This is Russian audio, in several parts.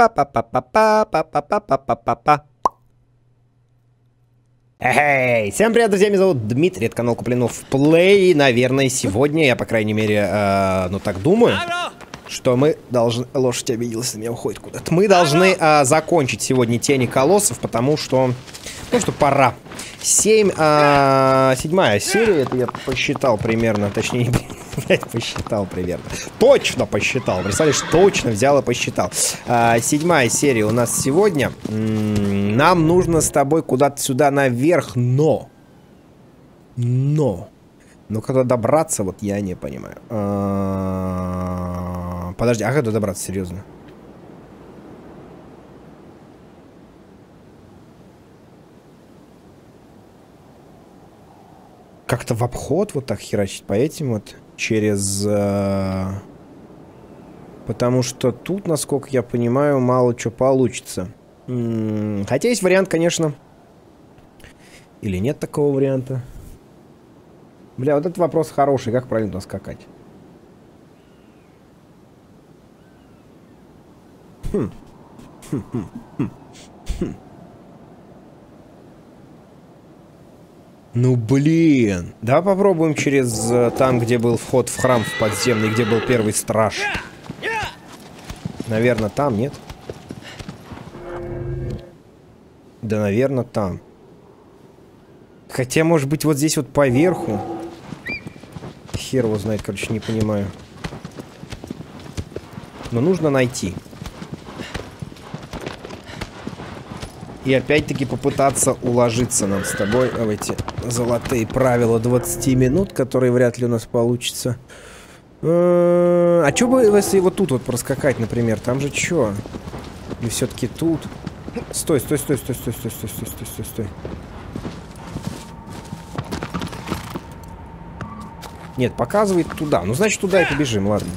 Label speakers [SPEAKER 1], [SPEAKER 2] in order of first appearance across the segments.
[SPEAKER 1] Па-па-па-па-па-па-па-па-па-па. Эй, всем привет, друзья, меня зовут Дмитрий, это канал Куплинов Плей, наверное, сегодня, я, по крайней мере, э, ну так думаю, что мы должны... Лошадь обиделась, на меня уходит куда-то. Мы должны э, закончить сегодня Тени Колоссов, потому что... Ну что, пора. Семь, а, седьмая серия, это я посчитал примерно, точнее, не блядь, посчитал примерно. Точно посчитал, представляешь, точно взял и посчитал. А, седьмая серия у нас сегодня. Нам нужно с тобой куда-то сюда наверх, но... Но... Ну, когда добраться, вот я не понимаю. А, подожди, а когда добраться, серьезно? как-то в обход вот так херачить по этим вот через... Э, потому что тут, насколько я понимаю, мало что получится. Хотя есть вариант, конечно. Или нет такого варианта? Бля, вот этот вопрос хороший. Как правильно туда скакать? Хм, хм, хм. хм. Ну блин. Давай попробуем через э, там, где был вход в храм в подземный, где был первый страж. Наверное, там, нет? Да, наверное, там. Хотя, может быть, вот здесь вот поверху. Хер его знает, короче, не понимаю. Но нужно найти. И опять-таки попытаться уложиться нам с тобой в эти золотые правила 20 минут, которые вряд ли у нас получится. Э, а что бы, если вот тут вот проскакать, например? Там же что? Или все-таки тут? Стой, стой, стой, стой, стой, стой, стой, стой, стой, стой, стой. Нет, показывает туда. Ну, значит, туда и побежим, ладно.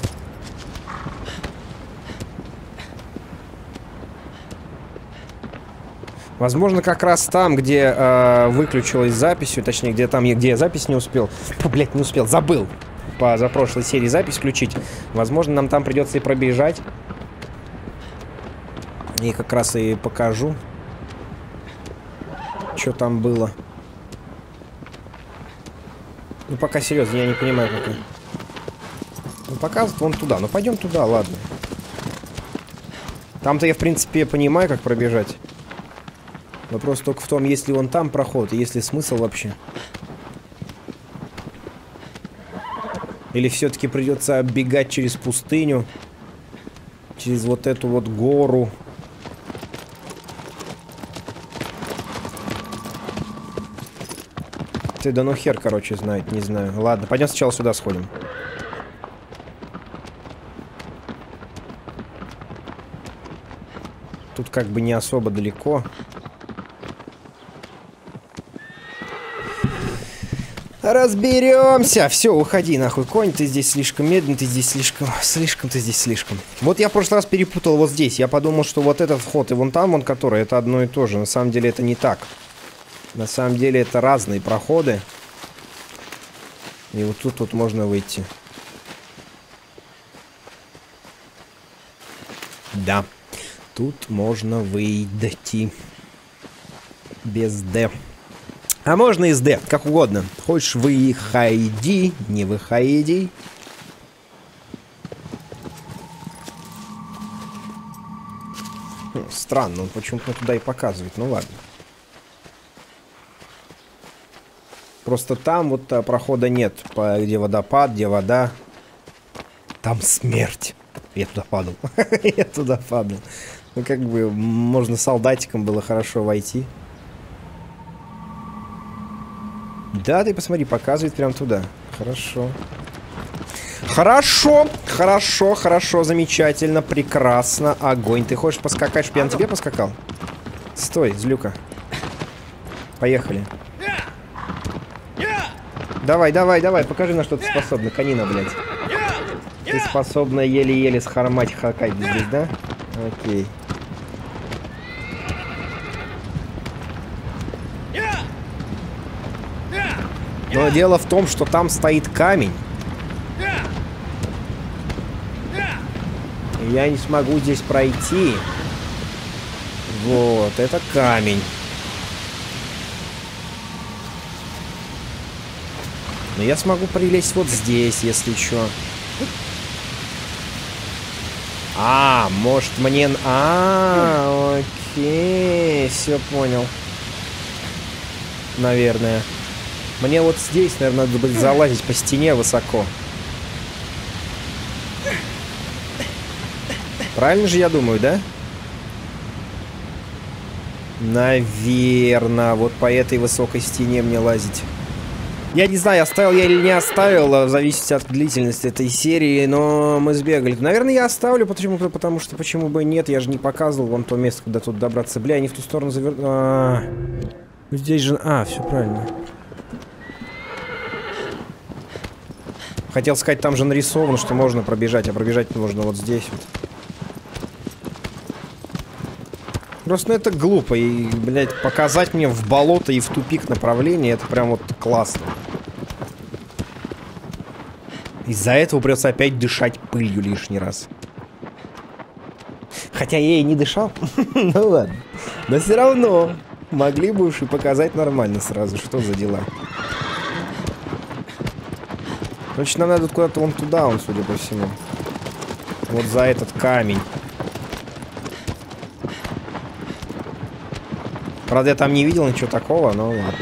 [SPEAKER 1] Возможно, как раз там, где э, выключилась запись, точнее, где там, где я запись не успел. Фу, блядь, не успел, забыл по за прошлой серии запись включить. Возможно, нам там придется и пробежать. И как раз и покажу, что там было. Ну, пока серьезно, я не понимаю, как... Ну, показывает вон туда. Ну, пойдем туда, ладно. Там-то я, в принципе, понимаю, как пробежать. Вопрос только в том, есть ли он там проход, и есть ли смысл вообще. Или все-таки придется оббегать через пустыню, через вот эту вот гору. Ты да ну хер, короче, знает, не знаю. Ладно, пойдем сначала сюда сходим. Тут как бы не особо далеко. Разберемся. Все, уходи нахуй, конь. Ты здесь слишком медленный, ты здесь слишком... Слишком ты здесь слишком. Вот я в прошлый раз перепутал вот здесь. Я подумал, что вот этот вход и вон там, вон который, это одно и то же. На самом деле это не так. На самом деле это разные проходы. И вот тут вот можно выйти. Да. Тут можно выйти. Без «Д». А можно из D, как угодно. Хочешь выходи, не выходи. Хм, странно, он почему-то туда и показывает. Ну ладно. Просто там вот а, прохода нет. По, где водопад, где вода. Там смерть. Я туда падал. Я туда падал. Ну как бы можно солдатиком было хорошо войти. Да, ты посмотри, показывает прям туда. Хорошо. Хорошо, хорошо, хорошо, замечательно, прекрасно, огонь. Ты хочешь поскакать, чтобы я на тебе поскакал? Стой, злюка. Поехали. Давай, давай, давай, покажи, на что ты способна, конина, блядь. Ты способна еле-еле схармать хакать здесь, да? Окей. Но дело в том, что там стоит камень. И я не смогу здесь пройти. Вот, это камень. Но я смогу прилезть вот здесь, если что. А, может мне... А, окей, все понял. Наверное. Мне вот здесь, наверное, надо будет залазить по стене высоко. Правильно же я думаю, да? Наверное, вот по этой высокой стене мне лазить. Я не знаю, оставил я или не оставил, в зависимости от длительности этой серии, но мы сбегали. Наверное, я оставлю, почему потому что почему бы нет, я же не показывал вам то место, куда тут добраться. Бля, они в ту сторону завер... А -а -а. Здесь же... А, все правильно. Хотел сказать, там же нарисовано, что можно пробежать, а пробежать можно вот здесь вот. Просто ну, это глупо. И, блядь, показать мне в болото и в тупик направление, это прям вот классно. Из-за этого придется опять дышать пылью лишний раз. Хотя я и не дышал. ну ладно. Но все равно могли бы уж и показать нормально сразу. Что за дела? Значит, нам надо куда-то вон туда, он, судя по всему. Вот за этот камень. Правда, я там не видел ничего такого, но ладно.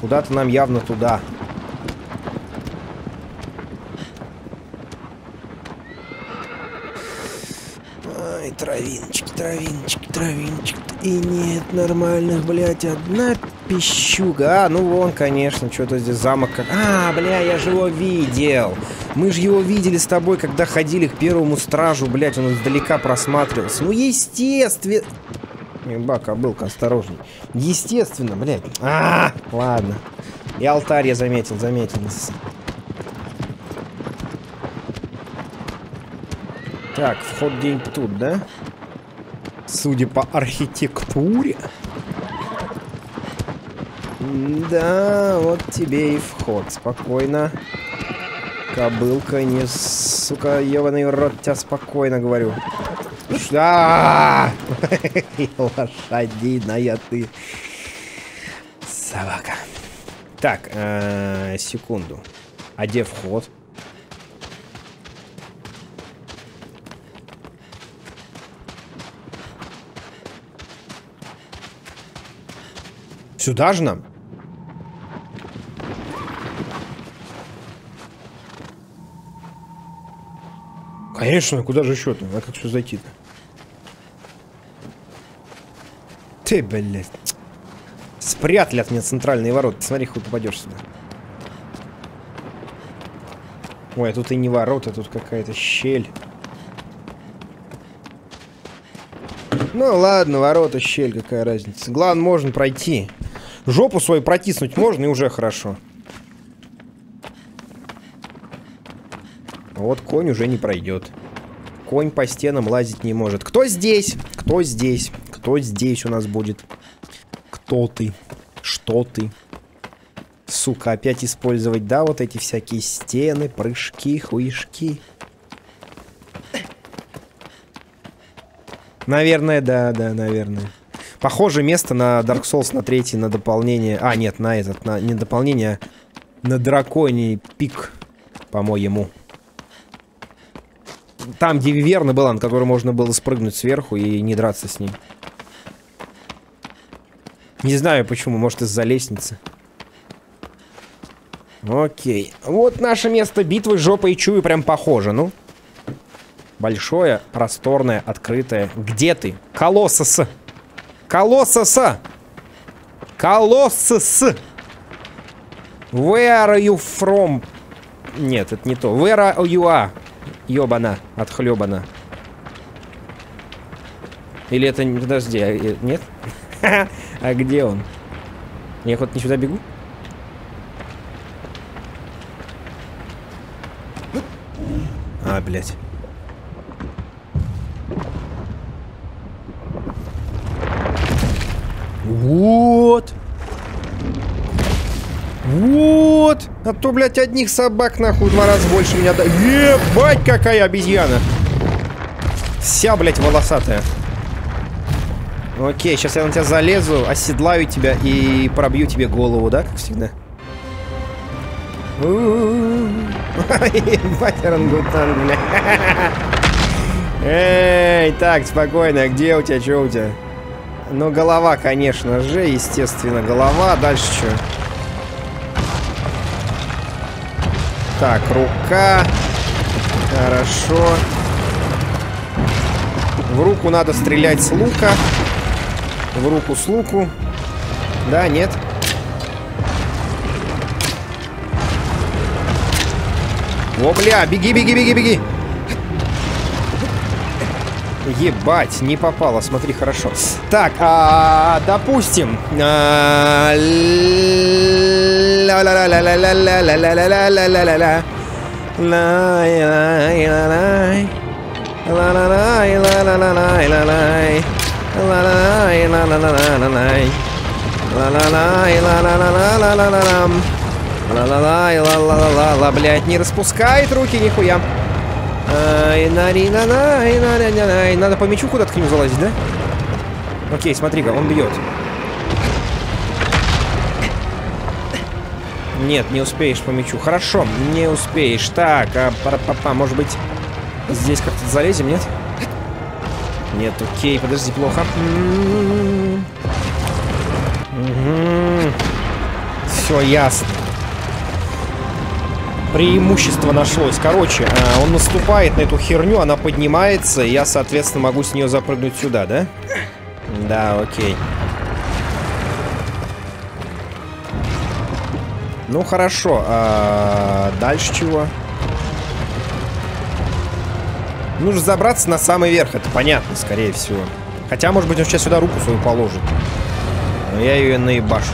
[SPEAKER 1] Куда-то нам явно туда. Ай, И нет нормальных, блядь, одна пищуга. А, ну вон, конечно, что-то здесь замок. А, бля, я же его видел. Мы же его видели с тобой, когда ходили к первому стражу, блядь, он издалека просматривался. Ну, естественно... Бака, был осторожней. Естественно, блядь. А, -а, а, ладно. И алтарь я заметил, заметил. Так, вход день тут, да? Судя по архитектуре. Да, вот тебе и вход. Спокойно. Кобылка, не, сука, ебаный рот, тебя спокойно говорю. Да! Лошадиная ты. Собака. Так, э, секунду. А где вход? Сюда же нам? Конечно, куда же еще-то? А как все зайти-то? Ты, блядь. Спрятали от меня центральные ворота. Смотри, хуй попадешь сюда. Ой, а тут и не ворота, тут какая-то щель. Ну ладно, ворота, щель, какая разница. Главное, можно пройти. Жопу свою протиснуть можно и уже хорошо. Вот конь уже не пройдет. Конь по стенам лазить не может. Кто здесь? Кто здесь? Кто здесь у нас будет? Кто ты? Что ты? Сука, опять использовать, да, вот эти всякие стены, прыжки, хуишки. Наверное, да, да, наверное. Похоже место на Dark Souls на третий, на дополнение. А, нет, на этот, на не дополнение, а на драконий пик, по-моему там, где Виверна была, на которой можно было спрыгнуть сверху и не драться с ней. Не знаю почему, может из-за лестницы. Окей. Вот наше место битвы жопой чую прям похоже, ну. Большое, просторное, открытое. Где ты? Колоссос! Колоссоса! Колоссос! Where are you from? Нет, это не то. Where are you are? Ёбана, отхлебана. Или это... Подожди, а, э, нет? а где он? Я хоть не сюда бегу? А, блядь. Вот. Вот. А то, блядь, одних собак, нахуй, два раза больше меня... Ебать, какая обезьяна! Вся, блядь, волосатая. Окей, сейчас я на тебя залезу, оседлаю тебя и пробью тебе голову, да, как всегда? Ебать, орангутан, бля. Эй, так, спокойно, где у тебя, что у тебя? Ну, голова, конечно же, естественно, голова. Дальше что? Так, рука. Хорошо. В руку надо стрелять с лука. В руку с луку. Да, нет? О, бля, беги, беги, беги, беги. Ебать, не попало, смотри, хорошо. Так, а, допустим. Ла-ла-ла, блядь, не распускает руки нихуя. Надо по мячу куда-то к нему залазить, да? Окей, смотри-ка, он бьет. Нет, не успеешь по мячу. Хорошо, не успеешь. Так, а пара -па может быть, здесь как-то залезем, нет? Нет, окей, подожди, плохо. Все ясно преимущество нашлось. Короче, э, он наступает на эту херню, она поднимается, и я, соответственно, могу с нее запрыгнуть сюда, да? Да, окей. Ну, хорошо. А дальше чего? Нужно забраться на самый верх, это понятно, скорее всего. Хотя, может быть, он сейчас сюда руку свою положит. Но я ее наебашу.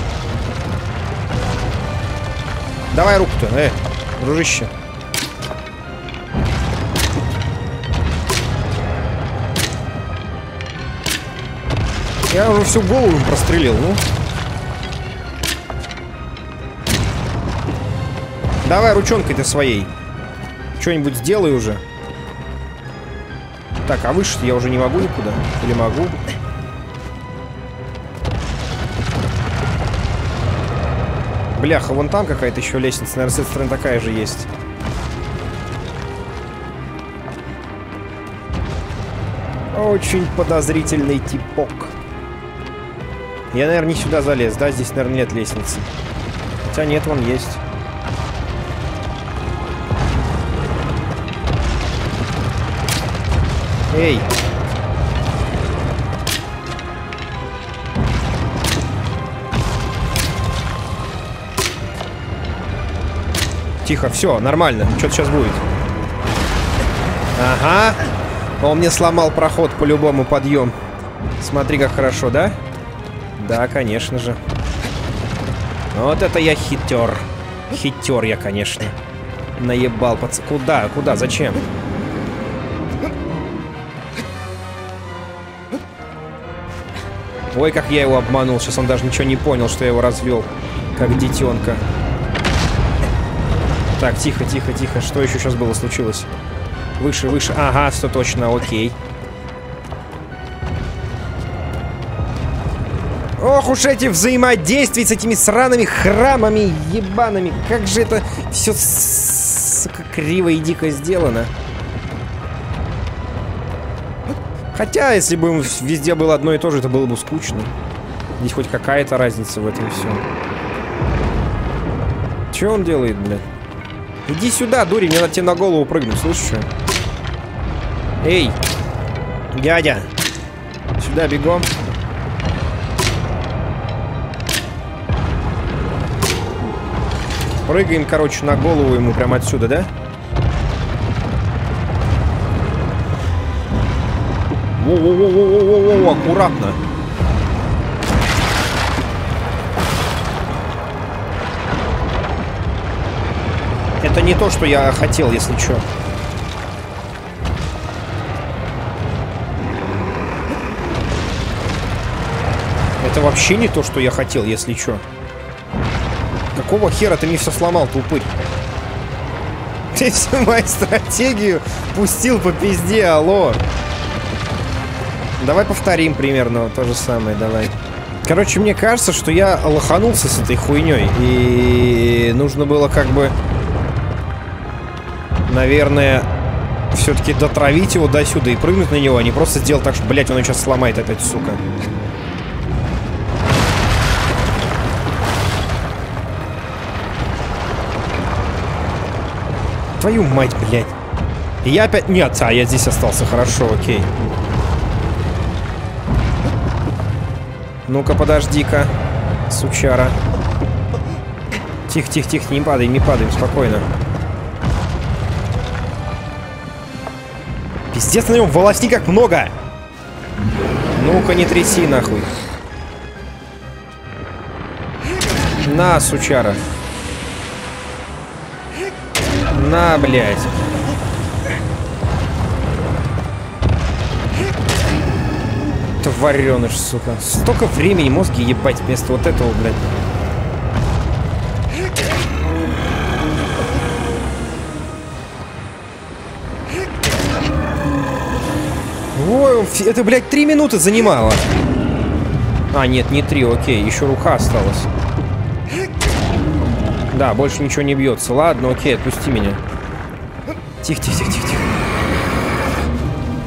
[SPEAKER 1] Давай руку-то, э дружище. Я уже всю голову прострелил, ну. Давай ручонкой ты своей. Что-нибудь сделай уже. Так, а выше я уже не могу никуда? Или могу? Бляха, вон там какая-то еще лестница. Наверное, с этой стороны такая же есть. Очень подозрительный типок. Я, наверное, не сюда залез, да? Здесь, наверное, нет лестницы. Хотя нет, вон есть. Эй! Тихо, все, нормально. Что-то сейчас будет. Ага. Он мне сломал проход по любому подъем. Смотри, как хорошо, да? Да, конечно же. Вот это я хитер. Хитер я, конечно. Наебал пац... Куда? Куда? Зачем? Ой, как я его обманул. Сейчас он даже ничего не понял, что я его развел. Как детенка. Так, тихо, тихо, тихо. Что еще сейчас было случилось? Выше, выше. Ага, все точно, окей. Ох уж эти взаимодействия с этими сраными храмами ебаными. Как же это все сука, криво и дико сделано. Хотя, если бы везде было одно и то же, это было бы скучно. Здесь хоть какая-то разница в этом всем. Что он делает, блядь? Иди сюда, дури, мне надо тебе на голову прыгнуть, слышишь? Эй, дядя, сюда бегом. Прыгаем, короче, на голову ему прямо отсюда, да? Во-во-во-во-во-во, аккуратно. Не то, что я хотел, если что. Это вообще не то, что я хотел, если что. Какого хера ты мне все сломал, тупырь? Ты всю мою стратегию пустил по пизде, алло. Давай повторим примерно то же самое, давай. Короче, мне кажется, что я лоханулся с этой хуйней. И нужно было как бы... Наверное, все-таки дотравить его до сюда и прыгнуть на него, а не просто сделать так, что, блядь, он сейчас сломает опять, сука. Твою мать, блядь. Я опять... Нет, а я здесь остался. Хорошо, окей. Ну-ка, подожди-ка, сучара. Тихо, тихо, тихо, не падаем, не падаем, спокойно. Пиздец на нем волосни как много! Ну-ка, не тряси, нахуй. На, сучара. На, блядь. Твареныш, сука. Столько времени мозги ебать вместо вот этого, блядь. Ой, это, блядь, три минуты занимало. А, нет, не три, окей, еще рука осталась. Да, больше ничего не бьется. Ладно, окей, отпусти меня. Тихо, тихо, тихо, тихо, тихо.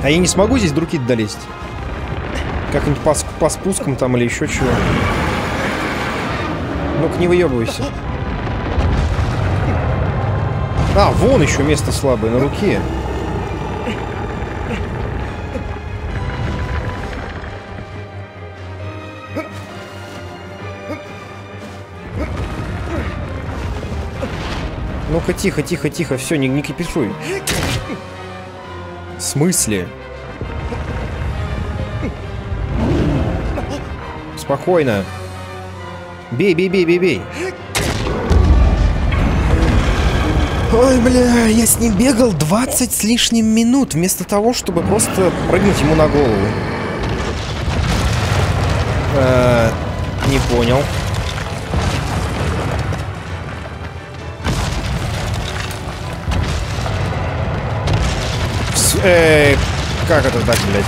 [SPEAKER 1] А я не смогу здесь друг долезть? Как-нибудь по, по спускам там или еще чего. Ну-ка, не выебывайся. А, вон еще место слабое, на руке. Ну-ка, тихо, тихо, тихо, все, не, не кипишуй. В смысле? Спокойно. Бей, бей, бей, бей, бей. Ой, бля, я с ним бегал 20 с лишним минут, вместо того, чтобы просто прыгнуть ему на голову. Э -э не понял. Эй, как это так, блядь?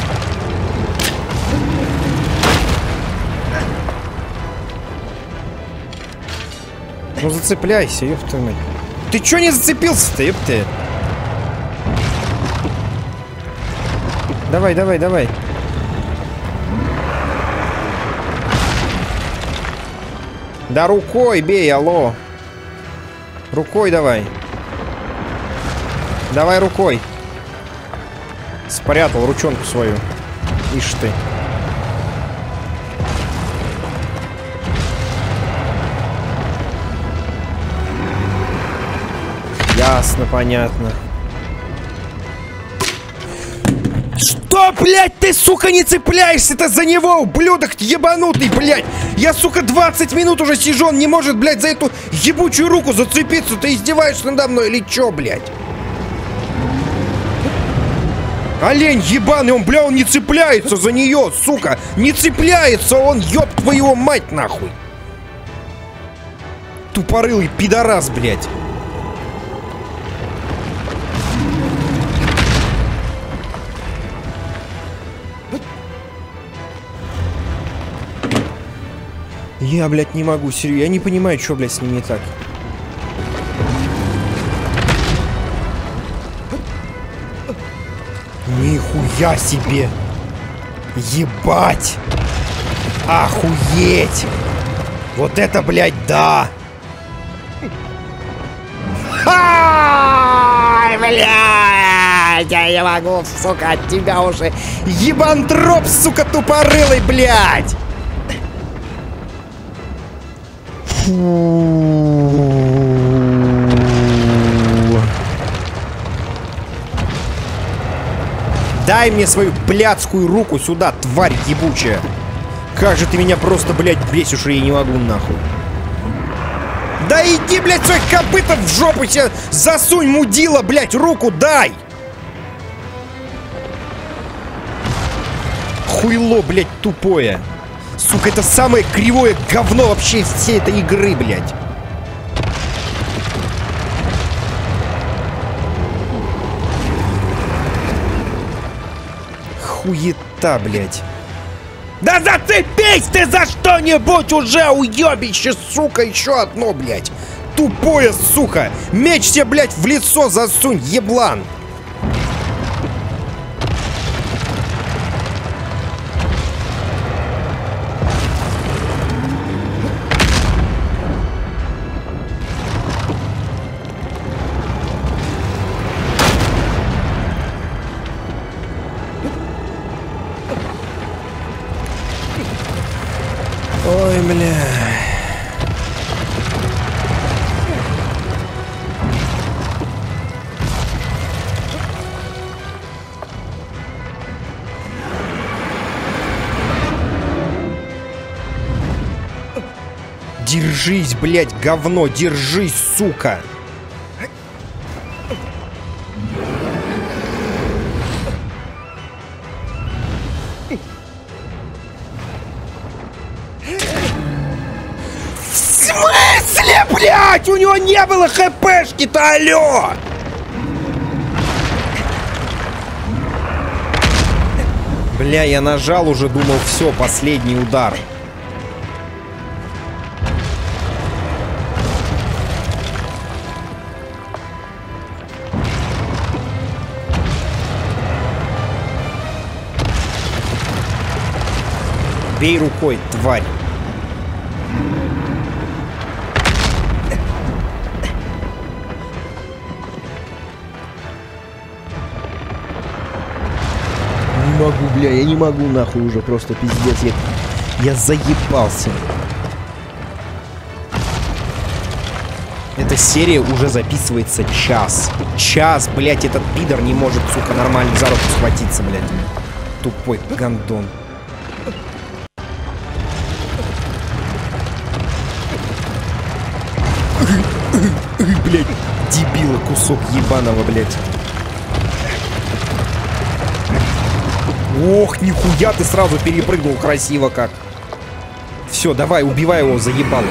[SPEAKER 1] Ну зацепляйся, ёпта мать. Ты чё не зацепился-то, ёпты? Давай, давай, давай. Да рукой бей, алло. Рукой давай. Давай рукой. Спрятал ручонку свою. Ишь ты. Ясно, понятно. Что, блядь, ты, сука, не цепляешься-то за него, ублюдок ебанутый, блядь? Я, сука, 20 минут уже сижу, он не может, блядь, за эту ебучую руку зацепиться. Ты издеваешься надо мной или чё, блядь? Олень ебаный, он, бля, он не цепляется за нее, сука! Не цепляется он, ёб твою мать, нахуй! Тупорылый пидорас, блядь! Я, блядь, не могу, серьезно. Я не понимаю, что, блядь, с ним не так. Нихуя себе! Ебать! Охуеть! Вот это, блядь, да! Ай, блядь! Я не могу, сука, от тебя уже ебантроп, сука, тупорылый, блядь! Дай мне свою блядскую руку сюда, тварь ебучая. Как же ты меня просто, блядь, бесишь, и я не могу нахуй. Да иди, блядь, своих копытов в жопу себе засунь, мудила, блядь, руку дай! Хуйло, блядь, тупое. Сука, это самое кривое говно вообще всей этой игры, блядь. Хуета, блядь. Да зацепись ты за что-нибудь уже, уебище, сука, еще одно, блядь. Тупое, сука. Меч себе, блядь, в лицо засунь, еблан. Держись, блядь, говно, держись, сука. В смысле, блядь? У него не было хпшки-то, алло! Бля, я нажал уже, думал, все, последний удар. Бей рукой, тварь. Не могу, бля, я не могу нахуй уже, просто пиздец. Я, я заебался. Эта серия уже записывается час. Час, блядь, этот пидор не может, сука, нормально за руку схватиться, блядь. Тупой гандон. Блядь, дебила, кусок ебаного, блядь. Ох, нихуя ты сразу перепрыгнул красиво как. Все, давай, убивай его, заебало.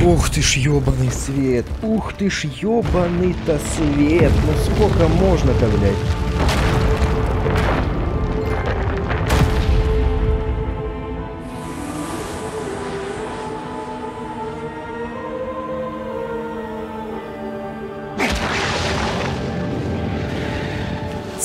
[SPEAKER 1] Ух ты ж ёбаный свет, ух ты ж ёбаный-то свет, ну сколько можно-то, блядь?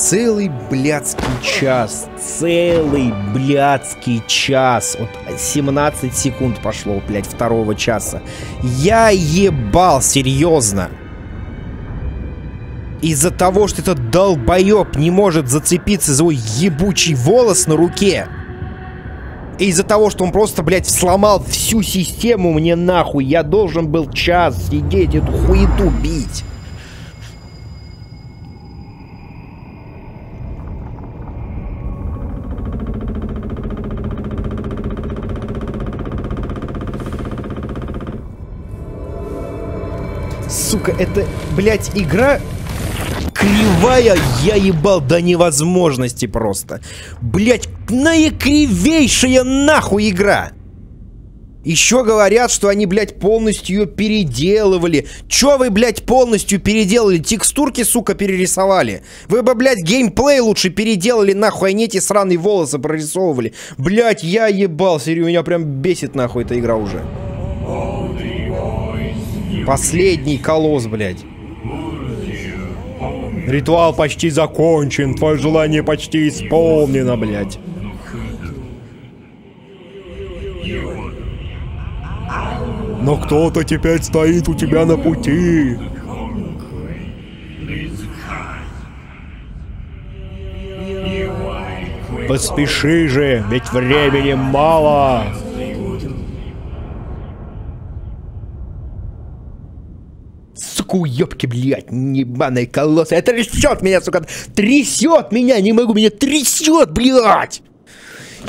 [SPEAKER 1] Целый блядский час, целый блядский час. Вот 17 секунд пошло, блядь, второго часа. Я ебал, серьезно. Из-за того, что этот долбоеб не может зацепиться за свой ебучий волос на руке. И из-за того, что он просто, блядь, сломал всю систему мне нахуй. Я должен был час сидеть эту хуету бить. Сука, это, блядь, игра кривая, я ебал до невозможности просто. Блядь, наикривейшая нахуй игра. Еще говорят, что они, блядь, полностью ее переделывали. Че вы, блядь, полностью переделали? Текстурки, сука, перерисовали. Вы бы, блядь, геймплей лучше переделали, нахуй, а не эти сраные волосы прорисовывали. Блядь, я ебал, серьезно, меня прям бесит, нахуй, эта игра уже. Последний колосс, блядь. Ритуал почти закончен, твое желание почти исполнено, блядь. Но кто-то теперь стоит у тебя на пути. Поспеши же, ведь времени мало. Сука, уебки, блядь, ебаные колоссы. Это трясет меня, сука. Трясет меня, не могу, меня трясет, блядь.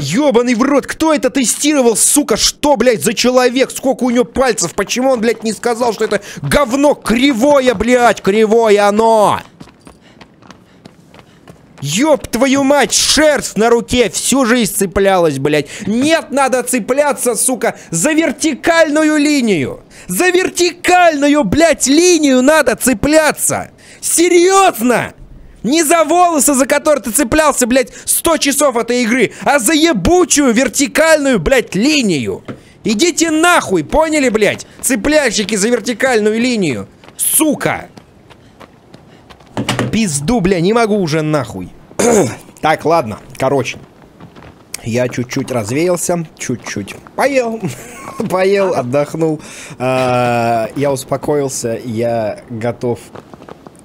[SPEAKER 1] Ёбаный в рот, кто это тестировал, сука? Что, блядь, за человек? Сколько у него пальцев? Почему он, блядь, не сказал, что это говно кривое, блядь, кривое оно? Ёб твою мать, шерсть на руке всю жизнь цеплялась, блядь. Нет, надо цепляться, сука, за вертикальную линию. За вертикальную, блядь, линию надо цепляться. Серьезно? Не за волосы, за которые ты цеплялся, блядь, 100 часов этой игры, а за ебучую вертикальную, блядь, линию. Идите нахуй, поняли, блядь? Цепляльщики за вертикальную линию. Сука. Пизду, бля, не могу уже нахуй. так, ладно, короче. Я чуть-чуть развеялся, чуть-чуть поел, поел, отдохнул. А, я успокоился, я готов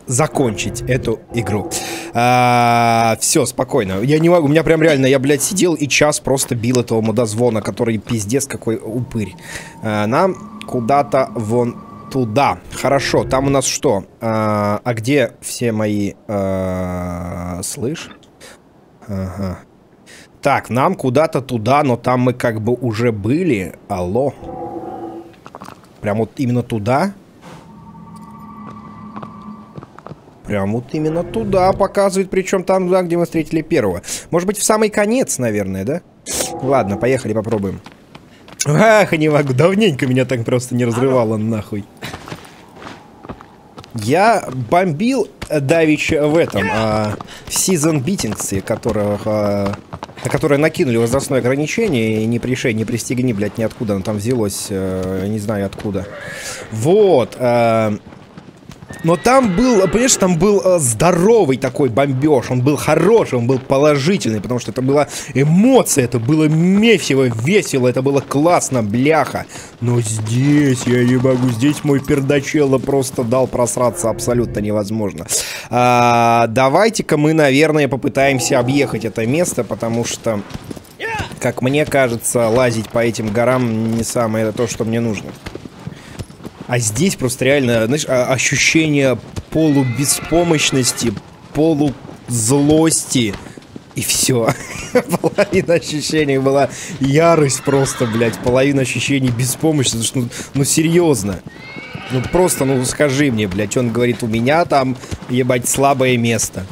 [SPEAKER 1] закончить эту игру. А, все, спокойно. Я не могу, у меня прям реально, я, блядь, сидел и час просто бил этого мудозвона, который пиздец какой упырь. А, нам куда-то вон туда. Хорошо, там у нас что? А, а где все мои... А, слышь? Ага. Так, нам куда-то туда, но там мы как бы уже были. Алло. Прям вот именно туда? Прям вот именно туда показывает, причем там, да, где мы встретили первого. Может быть, в самый конец, наверное, да? Ладно, поехали, попробуем. Ах, не могу, давненько меня так просто не разрывало нахуй. Я бомбил Давич в этом, в Season Beatings, которого, а, на которое накинули возрастное ограничение, и не пришей, не пристегни, блядь, ниоткуда оно там взялось, а, не знаю откуда. Вот, а, но там был, понимаешь, там был э, здоровый такой бомбеж. Он был хороший, он был положительный, потому что это была эмоция, это было мефиво, весело, это было классно, бляха. Но здесь я не могу, здесь мой пердачелло просто дал просраться абсолютно невозможно. А, Давайте-ка мы, наверное, попытаемся объехать это место, потому что, как мне кажется, лазить по этим горам не самое то, что мне нужно. А здесь просто реально, знаешь, ощущение полубеспомощности, полузлости. И все. половина ощущений была ярость просто, блядь. Половина ощущений беспомощности. Ну, ну серьезно. Ну просто, ну скажи мне, блядь. Он говорит, у меня там, ебать, слабое место.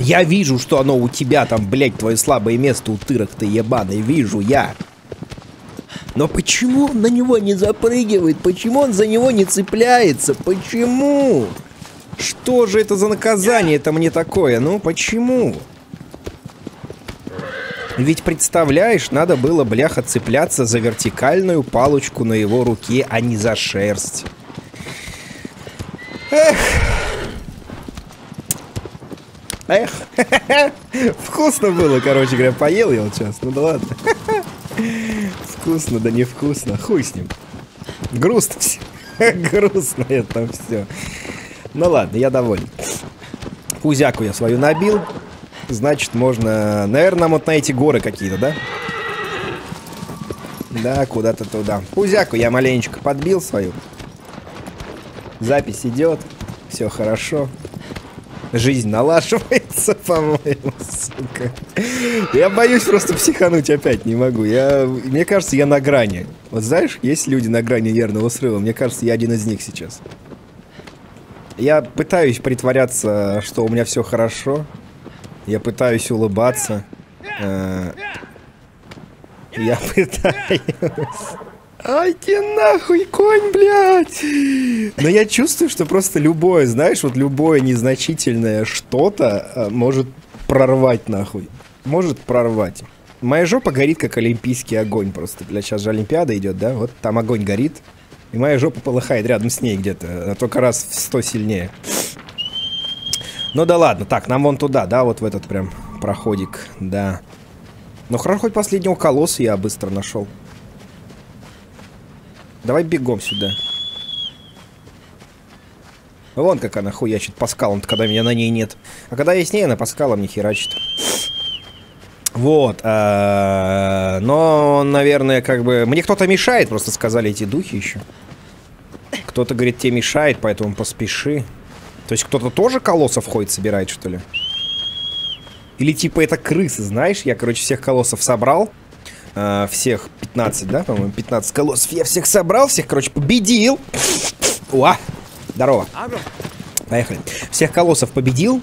[SPEAKER 1] Я вижу, что оно у тебя там, блядь, твое слабое место, у тырок ты ебаный. Вижу я. Но почему он на него не запрыгивает? Почему он за него не цепляется? Почему? Что же это за наказание это мне такое? Ну, почему? Ведь представляешь, надо было, бляха, цепляться за вертикальную палочку на его руке, а не за шерсть. Эх. Эх. Вкусно было, короче говоря, поел я вот сейчас. Ну да ладно. Вкусно, да невкусно. Хуй с ним. Грустно все. Грустно это все. Ну ладно, я доволен. Пузяку я свою набил. Значит, можно... Наверное, нам вот на эти горы какие-то, да? Да, куда-то туда. Пузяку я маленечко подбил свою. Запись идет. Все хорошо. Жизнь налаживается, по-моему, сука. Я боюсь просто психануть опять, не могу. Я, мне кажется, я на грани. Вот знаешь, есть люди на грани нервного срыва. Мне кажется, я один из них сейчас. Я пытаюсь притворяться, что у меня все хорошо. Я пытаюсь улыбаться. Э, я пытаюсь... Ай, ты нахуй, конь, блядь! Но я чувствую, что просто любое, знаешь, вот любое незначительное что-то э, может прорвать нахуй. Может прорвать. Моя жопа горит, как олимпийский огонь просто. Для сейчас же Олимпиада идет, да? Вот там огонь горит. И моя жопа полыхает рядом с ней где-то. А только раз в сто сильнее. Ну да ладно. Так, нам вон туда, да? Вот в этот прям проходик. Да. Ну хорошо, хоть последнего колосса я быстро нашел. Давай бегом сюда. Вон как она хуячит по скалам, когда меня на ней нет. А когда я с ней, она по скалам не херачит. Вот. А, но, наверное, как бы... Мне кто-то мешает, просто сказали эти духи еще. Кто-то говорит, тебе мешает, поэтому поспеши. То есть кто-то тоже колоссов ходит, собирает, что ли? Или типа это крысы, знаешь? Я, короче, всех колоссов собрал э, всех 15, да, по-моему, 15 колоссов. Я всех собрал, всех, короче, победил. Уа! Здорово. Поехали. Всех колоссов победил.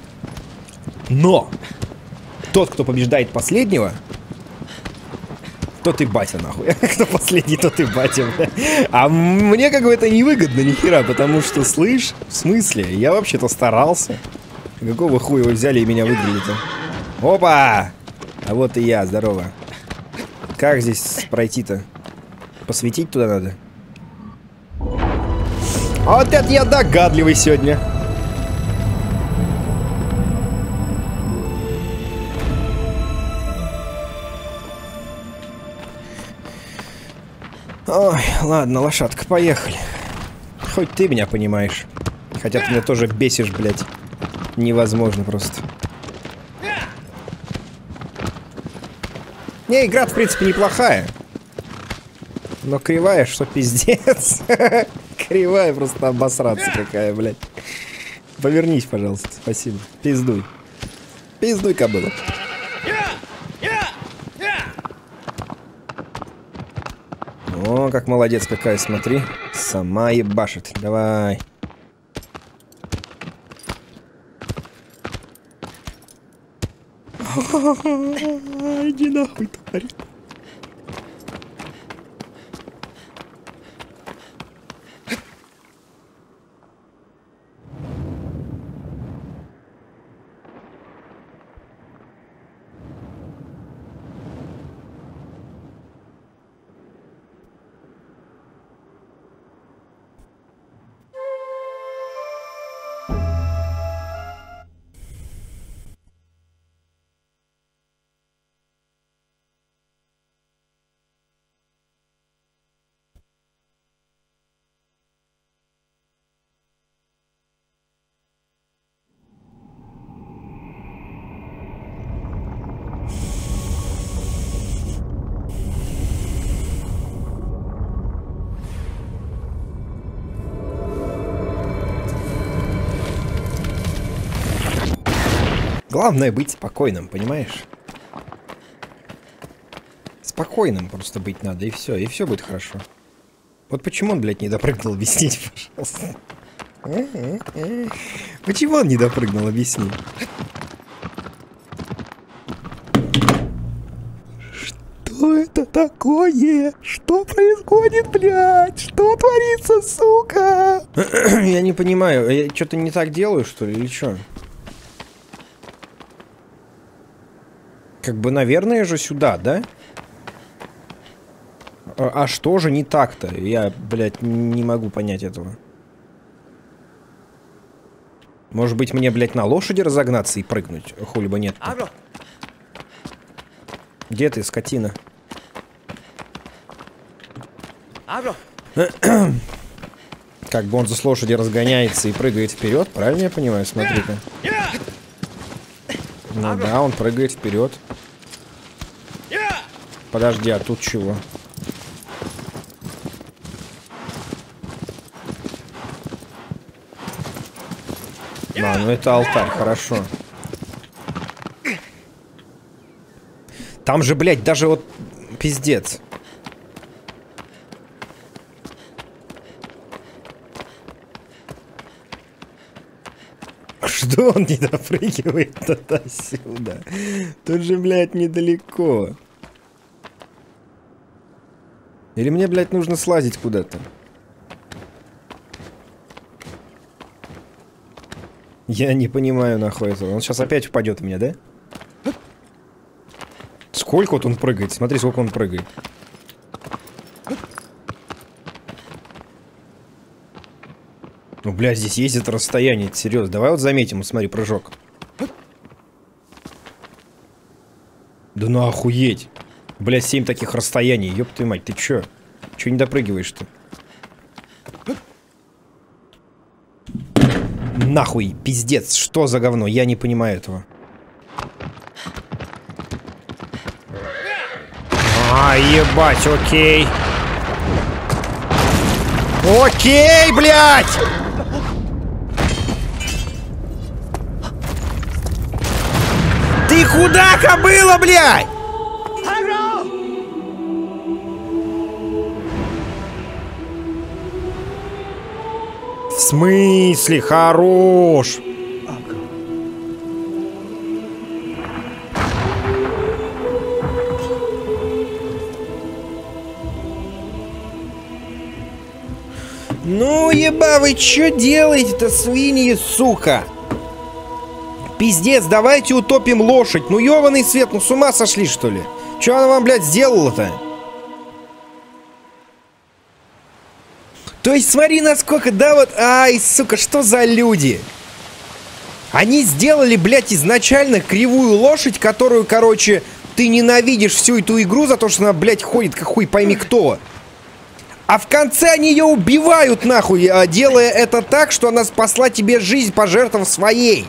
[SPEAKER 1] Но! Тот, кто побеждает последнего, тот и батя, нахуй. Кто последний, тот и батя. А мне как бы это невыгодно ни хера, потому что, слышь, в смысле, я вообще-то старался. Какого хуя вы взяли и меня выиграли-то? Опа! А вот и я, здорово. Как здесь пройти-то? Посветить туда надо? Вот это я догадливый сегодня. Ой, ладно, лошадка, поехали. Хоть ты меня понимаешь. Хотя ты меня тоже бесишь, блядь. Невозможно просто. Не, игра, в принципе, неплохая. Но кривая, что пиздец. кривая просто обосраться какая, блядь. Повернись, пожалуйста, спасибо. Пиздуй. Пиздуй, кобыла. О, как молодец какая, смотри. Сама ебашит. Давай. Иди нахуй, тварь. Главное быть спокойным, понимаешь? Спокойным просто быть надо, и все, и все будет хорошо. Вот почему он, блядь, не допрыгнул, объясните, пожалуйста. Почему он не допрыгнул, объясни. Что это такое? Что происходит, блядь? Что творится, сука? Я не понимаю, я что-то не так делаю, что ли, или что? Как бы, наверное же сюда, да? А, а что же не так-то? Я, блядь, не могу понять этого. Может быть, мне, блядь, на лошади разогнаться и прыгнуть? Хули бы нет. -то. Где ты, скотина? Как бы он за лошади разгоняется и прыгает вперед, правильно я понимаю? Смотри-ка. Ну да, он прыгает вперед. Подожди, а тут чего? А, ну это алтарь, хорошо. Там же, блядь, даже вот пиздец. Что он не допрыгивает туда-сюда? Тут же, блядь, недалеко. Или мне, блядь, нужно слазить куда-то? Я не понимаю, нахуй это. Он сейчас опять упадет в меня, да? Сколько вот он прыгает? Смотри, сколько он прыгает. Ну, блядь, здесь ездит расстояние, серьезно. Давай вот заметим, смотри, прыжок. Да ну охуеть. Блядь, 7 таких расстояний, ёб твою мать, ты чё? Чё не допрыгиваешь-то? Нахуй, пиздец, что за говно? Я не понимаю этого. А, ебать, окей. Окей, блядь! Куда кобыла, блядь? В смысле, хорош? Ну, еба, вы что делаете-то, свиньи, сука? Пиздец, давайте утопим лошадь. Ну, ебаный свет, ну с ума сошли, что ли? Что она вам, блядь, сделала-то? То есть, смотри, насколько, да, вот... Ай, сука, что за люди? Они сделали, блядь, изначально кривую лошадь, которую, короче, ты ненавидишь всю эту игру за то, что она, блядь, ходит, как хуй пойми кто. А в конце они ее убивают, нахуй, а, делая это так, что она спасла тебе жизнь, пожертвовав своей.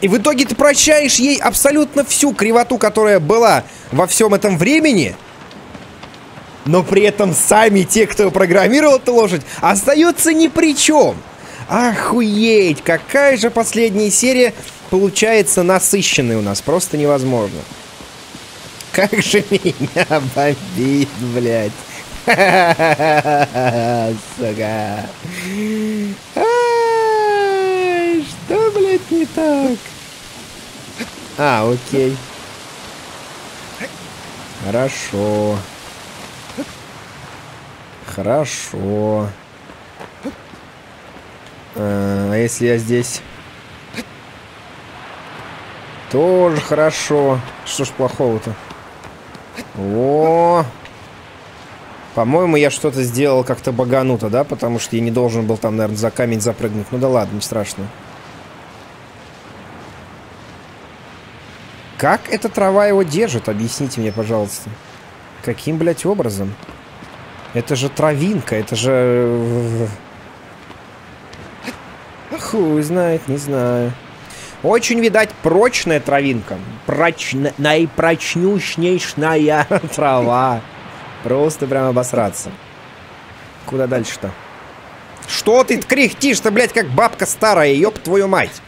[SPEAKER 1] И в итоге ты прощаешь ей абсолютно всю кривоту, которая была во всем этом времени. Но при этом сами те, кто программировал эту лошадь, остаются ни при чем. Охуеть, какая же последняя серия получается насыщенной у нас. Просто невозможно. Как же меня бомбит, блядь. Сука. Не так? А, окей. Хорошо. Хорошо. А, а если я здесь? Тоже хорошо. Что ж плохого-то? О, по-моему, я что-то сделал как-то багануто, да? Потому что я не должен был там, наверное, за камень запрыгнуть. Ну да ладно, не страшно. Как эта трава его держит? Объясните мне, пожалуйста. Каким, блядь, образом? Это же травинка, это же... Хуй знает, не знаю. Очень, видать, прочная травинка. Проч... Наипрочнющнейшная трава. Просто прям обосраться. Куда дальше-то? Что ты кряхтишь-то, блядь, как бабка старая, ёб твою мать?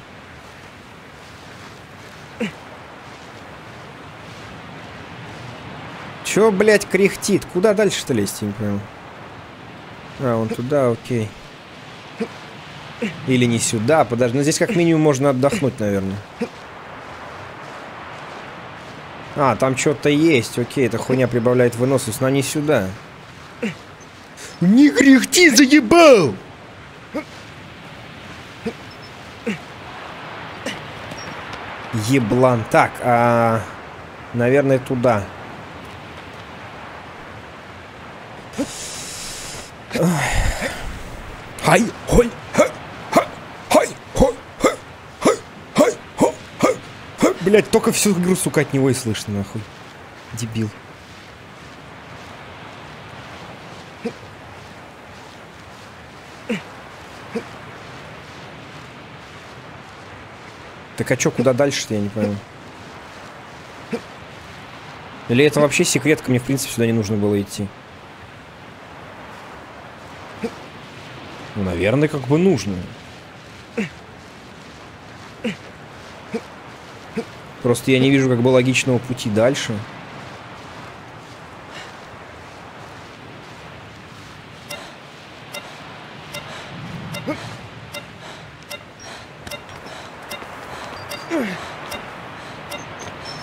[SPEAKER 1] Чё, блядь, кряхтит? Куда дальше-то лезть, я не понял. А, вон туда, окей. Или не сюда, подожди. Ну, здесь как минимум можно отдохнуть, наверное. А, там что-то есть. Окей, эта хуйня прибавляет выносливость, но не сюда. Не кряхти, заебал! Еблан. Так, а... Наверное, туда. Хай, хой, Блять, только всю игру, сука, от него и слышно, нахуй. Дебил. Так а чё, куда дальше-то, я не понял. Или это вообще секретка, мне в принципе сюда не нужно было идти. Ну, наверное, как бы нужно. Просто я не вижу как бы логичного пути дальше.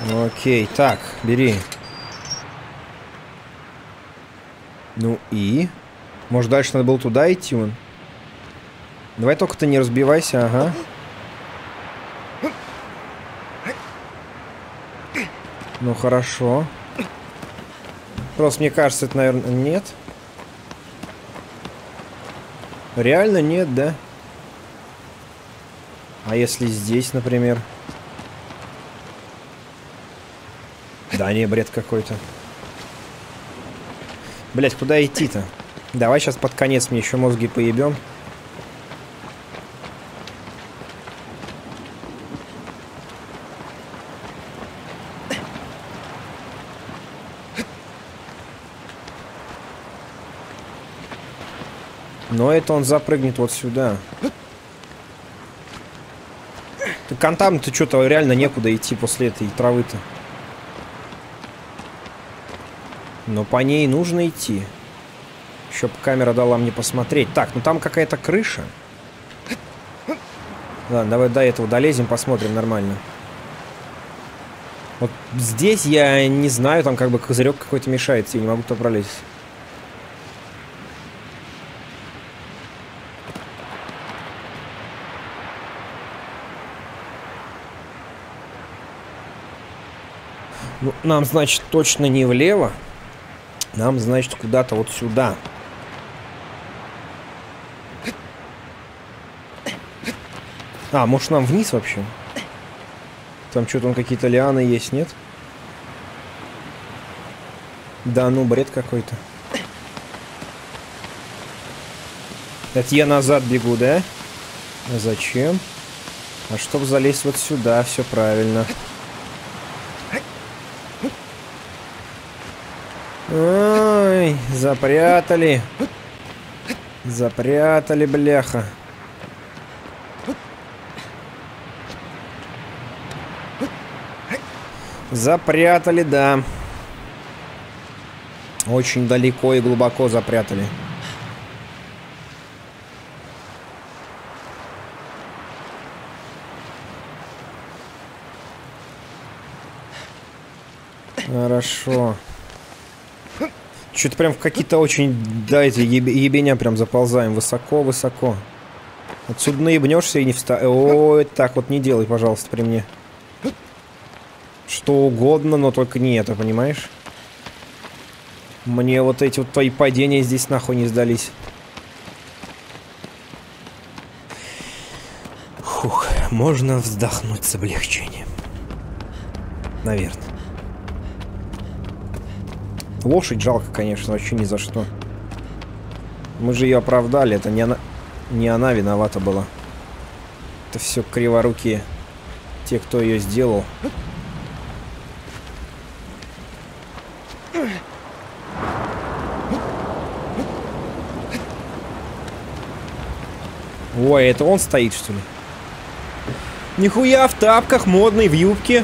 [SPEAKER 1] Окей, так, бери. Ну и? Может, дальше надо было туда идти, он? Давай только ты не разбивайся, ага. Ну, хорошо. Просто мне кажется, это, наверное, нет. Реально нет, да? А если здесь, например? Да, не, бред какой-то. Блять, куда идти-то? Давай сейчас под конец мне еще мозги поебем. Но это он запрыгнет вот сюда. Так а там-то что-то реально некуда идти после этой травы-то. Но по ней нужно идти. Еще камера дала мне посмотреть. Так, ну там какая-то крыша. Ладно, давай до этого долезем, посмотрим нормально. Вот здесь я не знаю, там как бы козырек какой-то мешает, я не могу туда пролезть. Ну, нам, значит, точно не влево. Нам, значит, куда-то вот сюда. А, может нам вниз вообще? Там что-то какие-то лианы есть, нет? Да ну, бред какой-то. Это я назад бегу, да? А зачем? А чтобы залезть вот сюда, все правильно. Ой, запрятали. Запрятали, бляха. Запрятали, да. Очень далеко и глубоко запрятали. Хорошо. Что-то прям в какие-то очень, да, эти ебеня прям заползаем высоко-высоко. Отсюда наебнешься и не вста... Ой, так вот не делай, пожалуйста, при мне. Что угодно, но только не это, понимаешь? Мне вот эти вот твои падения здесь нахуй не сдались. Фух, можно вздохнуть с облегчением. Наверное. Лошадь жалко, конечно, вообще ни за что. Мы же ее оправдали, это не она, не она виновата была. Это все криворукие. Те, кто ее сделал. Ой, это он стоит, что ли? Нихуя в тапках, модный, в юбке.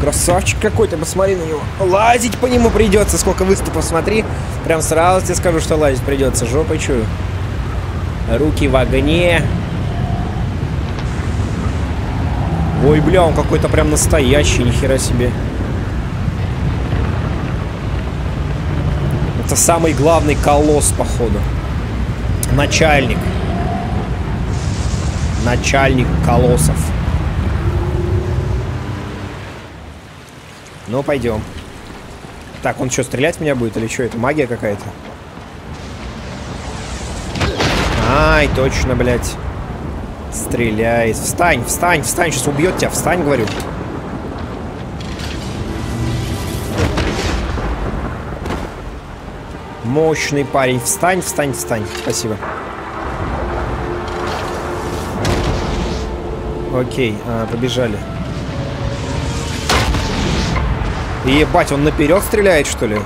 [SPEAKER 1] Красавчик какой-то, посмотри на него. Лазить по нему придется, сколько выступов, смотри. Прям сразу тебе скажу, что лазить придется. Жопой чую. Руки в огне. Ой, бля, он какой-то прям настоящий, нихера себе. Это самый главный колосс, походу. Начальник. Начальник колоссов. Ну, пойдем. Так, он что, стрелять в меня будет или что? Это магия какая-то? Ай, точно, блядь. Стреляет. Встань, встань, встань. Сейчас убьет тебя. Встань, говорю. Мощный парень. Встань, встань, встань. Спасибо. Окей, а, побежали. Ебать, он наперед стреляет, что ли?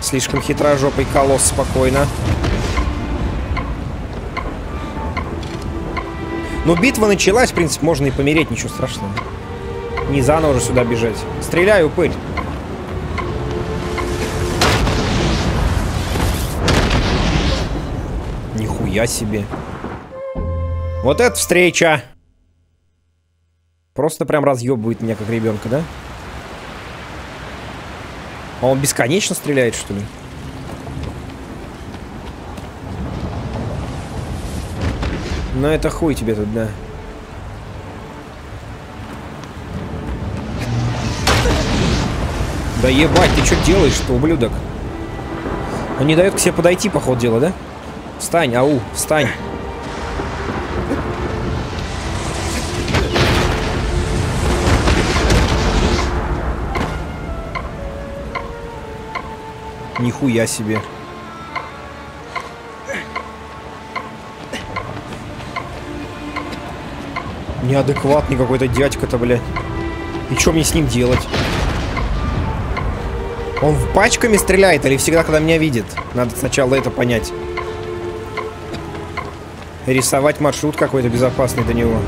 [SPEAKER 1] Слишком хитрожопый колосс, спокойно. Ну, битва началась, в принципе, можно и помереть, ничего страшного. Не заново уже сюда бежать. Стреляй, упырь. Нихуя себе. Вот эта встреча. Просто прям разъебывает меня, как ребенка, да? А он бесконечно стреляет, что ли? Ну это хуй тебе тут, да. Да ебать, ты что делаешь-то, ублюдок? Он не дает к себе подойти, по ходу дела, да? Встань, ау, встань. Нихуя себе. Неадекватный какой-то дядька-то, блядь. И что мне с ним делать? Он в пачками стреляет или всегда, когда меня видит? Надо сначала это понять. Рисовать маршрут какой-то безопасный до него.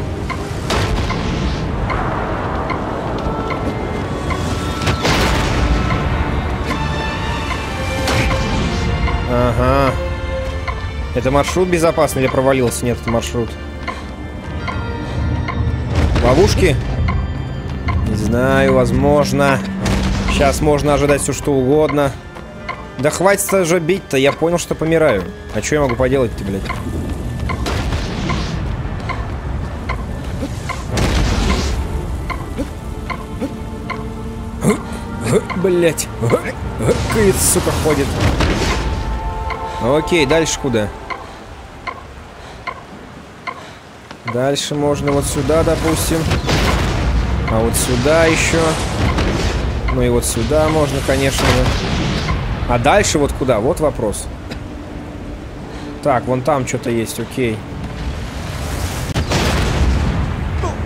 [SPEAKER 1] Ага. Это маршрут безопасный или провалился? Нет, это маршрут. Ловушки? Не знаю, возможно. Сейчас можно ожидать все что угодно. Да хватит же бить-то, я понял, что помираю. А что я могу поделать-то, блядь? Блять. Кыт, сука, ходит. Окей, дальше куда? Дальше можно вот сюда, допустим. А вот сюда еще. Ну и вот сюда можно, конечно же. А дальше вот куда? Вот вопрос. Так, вон там что-то есть, окей.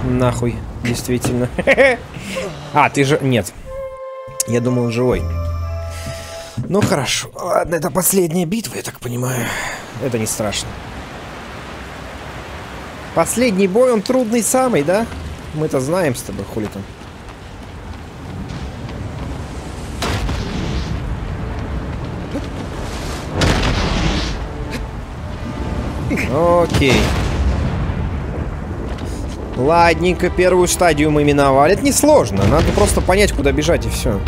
[SPEAKER 1] Нахуй, действительно. А, ты же... Нет. Я думал, живой. Ну, хорошо. Ладно, это последняя битва, я так понимаю. Это не страшно. Последний бой, он трудный самый, да? Мы-то знаем с тобой, хули там. Окей. Ладненько, первую стадию мы миновали. Это несложно. Надо просто понять, куда бежать, и все.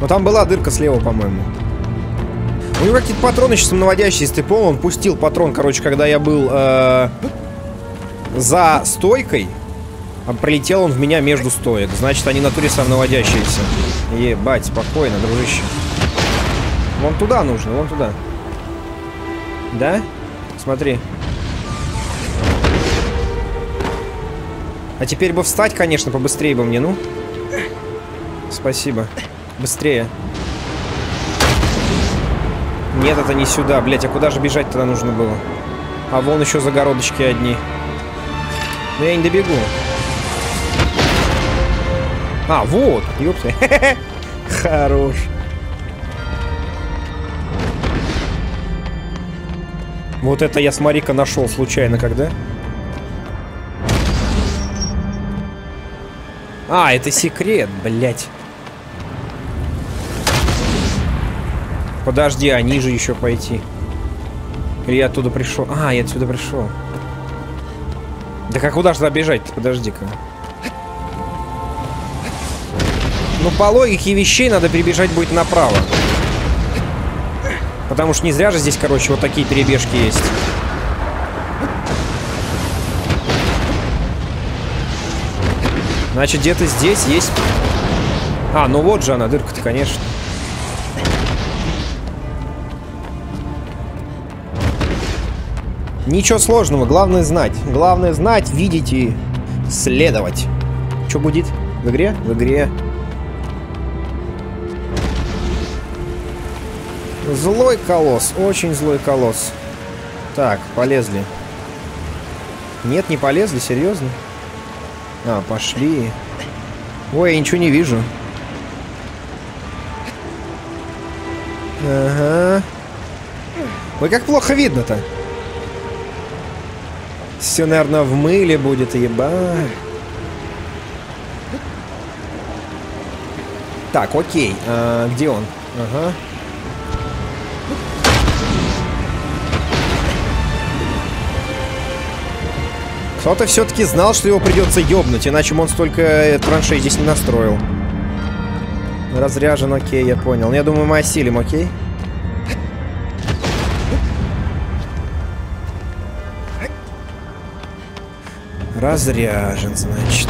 [SPEAKER 1] Но там была дырка слева, по-моему. У него какие-то патроны сейчас наводящие, если ты помнил. Он пустил патрон, короче, когда я был э, за стойкой. А прилетел он в меня между стоек. Значит, они на туре самонаводящиеся. Ебать, спокойно, дружище. Вон туда нужно, вон туда. Да? Смотри. А теперь бы встать, конечно, побыстрее бы мне, ну. Спасибо. Быстрее. Нет, это не сюда, блять. А куда же бежать тогда нужно было? А вон еще загородочки одни. Но я не добегу. А, вот. Ёпта. Хорош. Вот это я, смотри-ка, нашел случайно когда. А, это секрет, блядь. Подожди, а ниже еще пойти. Или я оттуда пришел? А, я отсюда пришел. Да как куда же бежать Подожди-ка. Ну, по логике вещей надо перебежать будет направо. Потому что не зря же здесь, короче, вот такие перебежки есть. Значит, где-то здесь есть... А, ну вот же она, дырка-то, конечно. Ничего сложного, главное знать. Главное знать, видеть и следовать. Что будет в игре? В игре Злой колосс, очень злой колосс. Так, полезли. Нет, не полезли, серьезно? А, пошли. Ой, я ничего не вижу. Ага. Ой, как плохо видно-то. Все, наверное, в мыле будет, ебать. Так, окей. А, где он? Ага. Кто-то все-таки знал, что его придется ёбнуть, иначе он столько э, траншей здесь не настроил. Разряжен, окей, я понял. Ну, я думаю, мы осилим, окей? Разряжен, значит.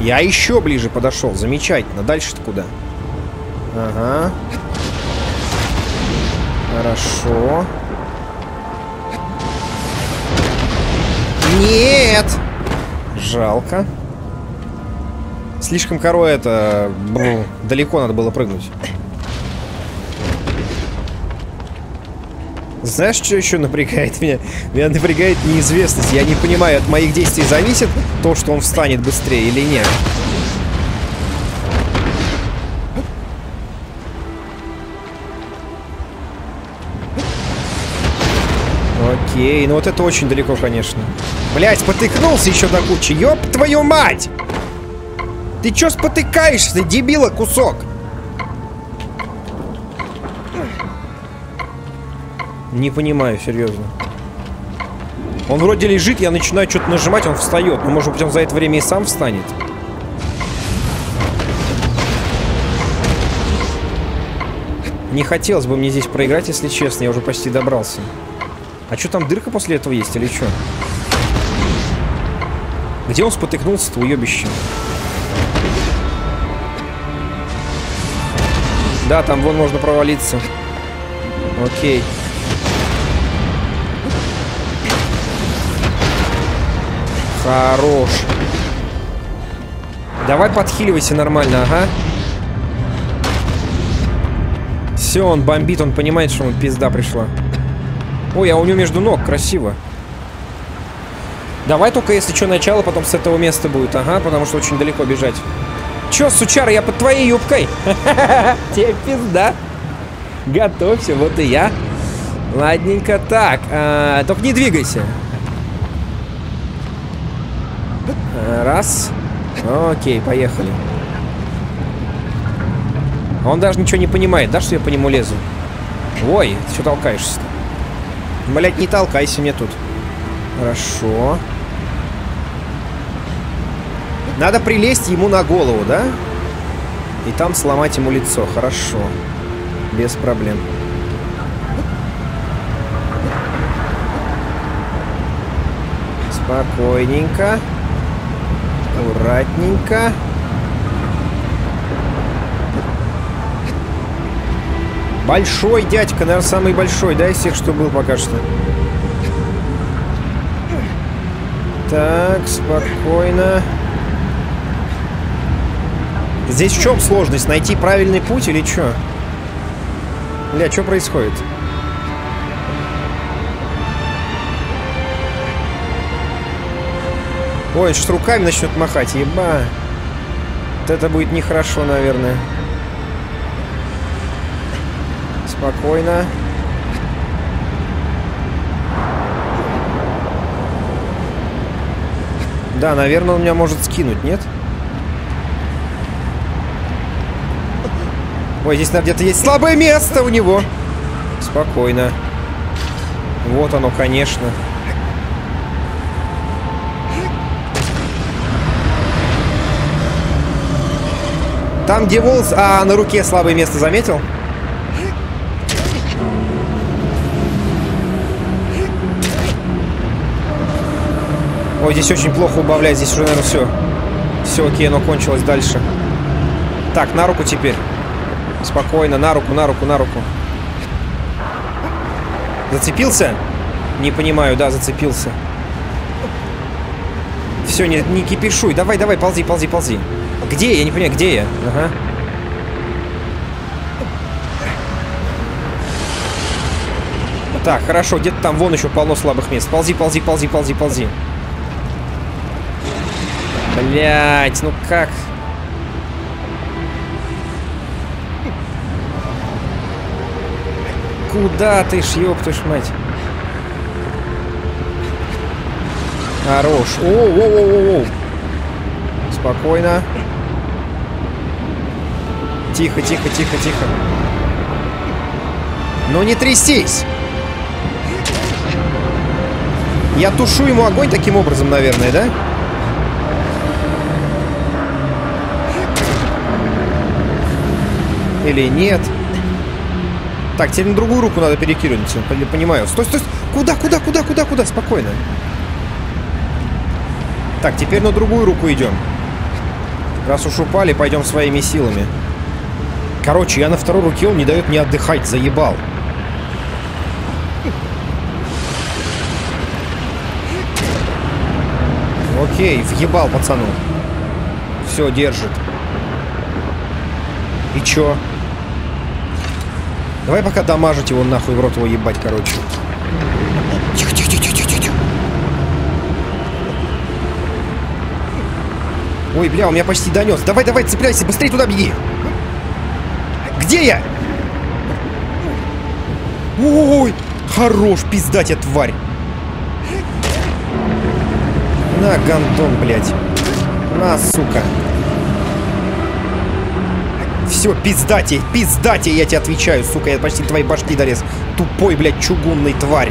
[SPEAKER 1] Я еще ближе подошел. Замечательно. Дальше-то куда? Ага. Хорошо. Нет! Жалко. Слишком коро это... Бру, далеко надо было прыгнуть. Знаешь, что еще напрягает меня? Меня напрягает неизвестность. Я не понимаю, от моих действий зависит то, что он встанет быстрее или нет. Окей, ну вот это очень далеко, конечно. Блять, спотыкнулся еще до кучи. Ёб твою мать! Ты чё спотыкаешься, дебила кусок? Не понимаю, серьезно. Он вроде лежит, я начинаю что-то нажимать, он встает. Ну, может быть, он за это время и сам встанет. Не хотелось бы мне здесь проиграть, если честно. Я уже почти добрался. А что там, дырка после этого есть или что? Где он спотыкнулся-то, уебище? Да, там вон можно провалиться. Окей. Хорош. Давай подхиливайся нормально, ага. Все, он бомбит, он понимает, что ему пизда пришла. Ой, а у него между ног, красиво. Давай только, если что, начало потом с этого места будет. Ага, потому что очень далеко бежать. Че, сучара, я под твоей юбкой? Тебе пизда. Готовься, вот и я. Ладненько, так. А, только не двигайся. Раз. Окей, поехали. Он даже ничего не понимает, да, что я по нему лезу? Ой, ты что толкаешься-то? Блять, не толкайся мне тут. Хорошо. Надо прилезть ему на голову, да? И там сломать ему лицо. Хорошо. Без проблем. Спокойненько. Аккуратненько. Большой дядька, наверное, самый большой, да, из всех, что был пока что. Так, спокойно. Здесь в чем сложность? Найти правильный путь или что? Бля, что происходит? Ой, сейчас руками начнет махать, еба. Вот это будет нехорошо, наверное. Спокойно. Да, наверное, он меня может скинуть, нет? Ой, здесь, где-то есть слабое место у него. Спокойно. Вот оно, конечно. Там, где волос... А, на руке слабое место заметил? Ой, здесь очень плохо убавлять. Здесь уже, наверное, все. Все, окей, оно кончилось дальше. Так, на руку теперь. Спокойно, на руку, на руку, на руку. Зацепился? Не понимаю, да, зацепился. Все, не, не кипишуй. Давай, давай, ползи, ползи, ползи. Где я? не понимаю, где я? Ага. Так, хорошо, где-то там вон еще полно слабых мест. Ползи, ползи, ползи, ползи, ползи. Блять, ну как? Куда ты ж, ёптушь мать? Хорош. Оу-оу-оу-оу. Спокойно. Тихо, тихо, тихо, тихо. Ну не трясись! Я тушу ему огонь таким образом, наверное, да? Или нет? Так, теперь на другую руку надо перекидывать. Понимаю. Стой, стой. Куда, куда, куда, куда, куда? Спокойно. Так, теперь на другую руку идем. Раз уж упали, пойдем своими силами. Короче, я на второй руке, он не дает мне отдыхать, заебал. Окей, въебал пацану. Все, держит. И чё? Давай пока дамажить его нахуй в рот его ебать, короче. Тихо, тихо, тихо, тихо, тихо. Ой, бля, он меня почти донес. Давай, давай, цепляйся, быстрее туда беги. Где я? Ой, хорош, пиздать, я тварь. На, гандон, блядь. На, сука. Все, пиздати, пиздати, я тебе отвечаю, сука, я почти твоей башки долез. Тупой, блядь, чугунный тварь.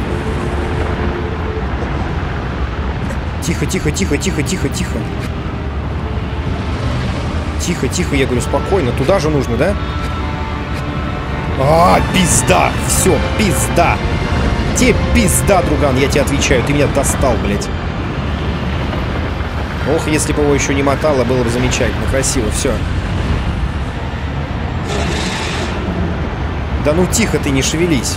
[SPEAKER 1] Тихо, тихо, тихо, тихо, тихо, тихо. Тихо, тихо, я говорю, спокойно. Туда же нужно, да? А, пизда! Все, пизда! Тебе пизда, друган, я тебе отвечаю. Ты меня достал, блядь. Ох, если бы его еще не мотало, было бы замечательно. Красиво, все. Да ну тихо ты, не шевелись.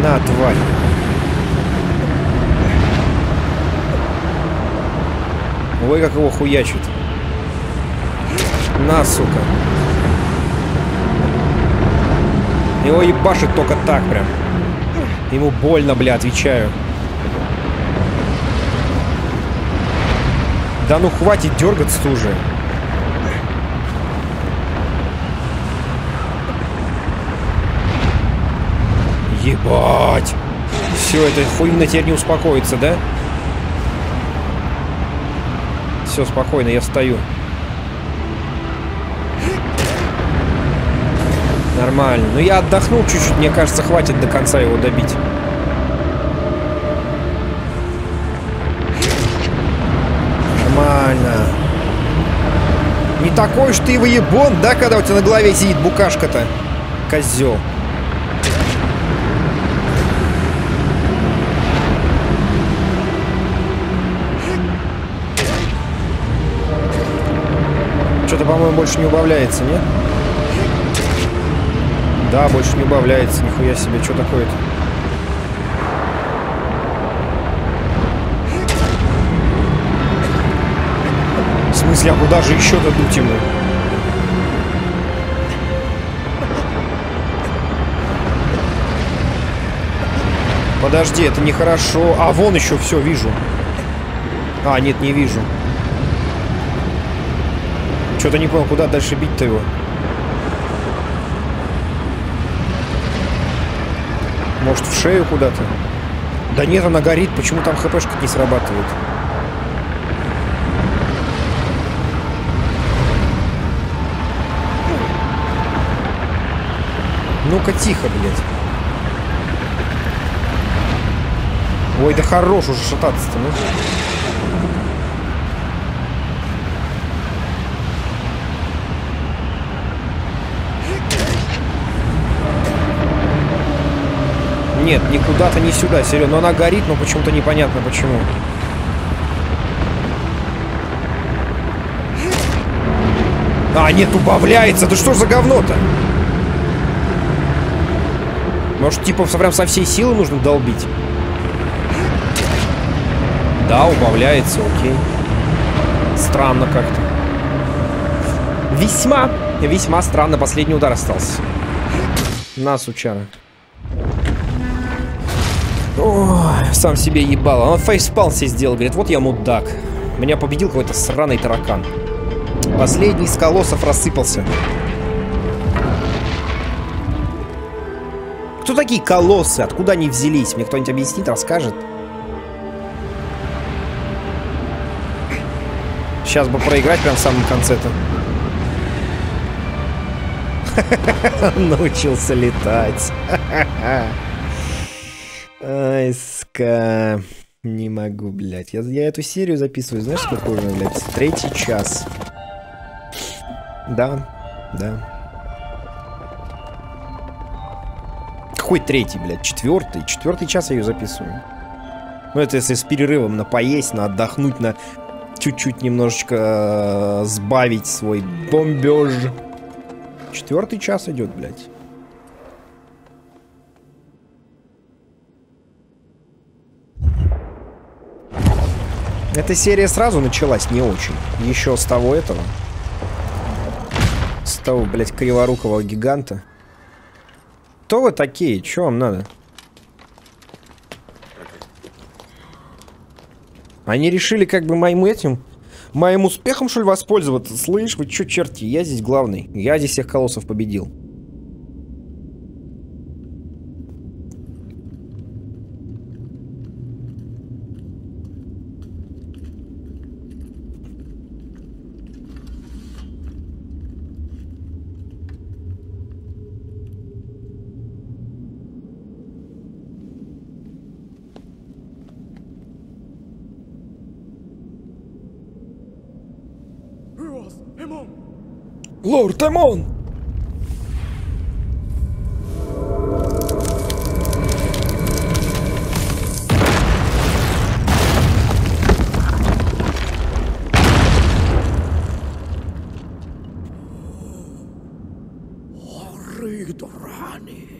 [SPEAKER 1] На, тварь. Ой, как его хуячит. На, сука. Его ебашит только так прям. Ему больно, бля, отвечаю. Да ну хватит дергаться уже. Ебать! Все, это хуйня теперь не успокоится, да? Все, спокойно, я встаю. Нормально. Ну я отдохнул чуть-чуть, мне кажется, хватит до конца его добить. Нормально. Не такой уж ты выебон, да, когда у тебя на голове сидит букашка-то? Козел. Что-то, по-моему, больше не убавляется, нет? Да, больше не убавляется, нихуя себе, что такое-то? В смысле, а куда же еще дадут ему? Подожди, это нехорошо. А, вон еще все, вижу. А, нет, не вижу. Что-то не понял, куда дальше бить-то его. Может, в шею куда-то? Да нет, она горит. Почему там хпшка не срабатывает? Ну-ка, тихо, блядь. Ой, да хорош уже шататься-то, ну. Нет, ни куда-то, ни сюда, Серега. Но она горит, но почему-то непонятно почему. А, нет, убавляется. Да что за говно-то? Может, типа, прям со всей силы нужно долбить? Да, убавляется, окей. Странно как-то. Весьма, весьма странно. Последний удар остался. На, сучара. Ой, сам себе ебал. Он фейспал себе сделал. Говорит, вот я мудак. Меня победил какой-то сраный таракан. Последний из колоссов рассыпался. Кто такие колоссы? Откуда они взялись? Мне кто-нибудь объяснит, расскажет? Сейчас бы проиграть прям в самом конце-то. Научился летать. Ай, ска. Не могу, блядь. Я, я эту серию записываю, знаешь, сколько уже, блядь? Третий час. Да, да. Какой третий, блядь? Четвертый? Четвертый час я ее записываю. Ну, это если с перерывом на поесть, на отдохнуть, на чуть-чуть немножечко э, сбавить свой бомбеж. Четвертый час идет, блядь. Эта серия сразу началась не очень. Еще с того этого. С того, блядь, криворукого гиганта. Кто вы такие? Че вам надо? Они решили как бы моим этим... Моим успехом, что ли, воспользоваться? Слышь, вы чё, черти, я здесь главный. Я здесь всех колоссов победил. Лорд Эмон!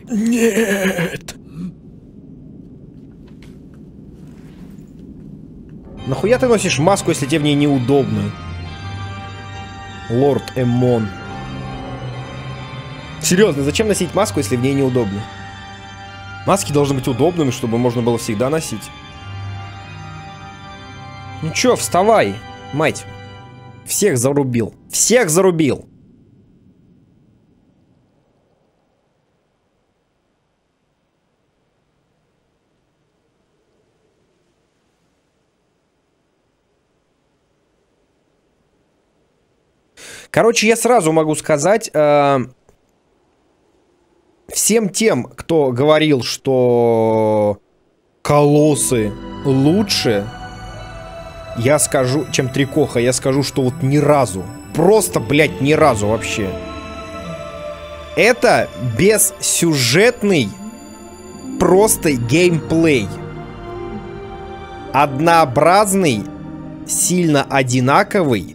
[SPEAKER 1] Нет! Нахуя ты носишь маску, если тебе в ней неудобно? Лорд Эмон. Серьезно, зачем носить маску, если в ней неудобно? Маски должны быть удобными, чтобы можно было всегда носить. Ну чё, вставай, мать. Всех зарубил. Всех зарубил. Короче, я сразу могу сказать, э, всем тем, кто говорил, что колоссы лучше, я скажу, чем Трикоха, я скажу, что вот ни разу. Просто, блядь, ни разу вообще. Это бессюжетный просто геймплей. Однообразный, сильно одинаковый,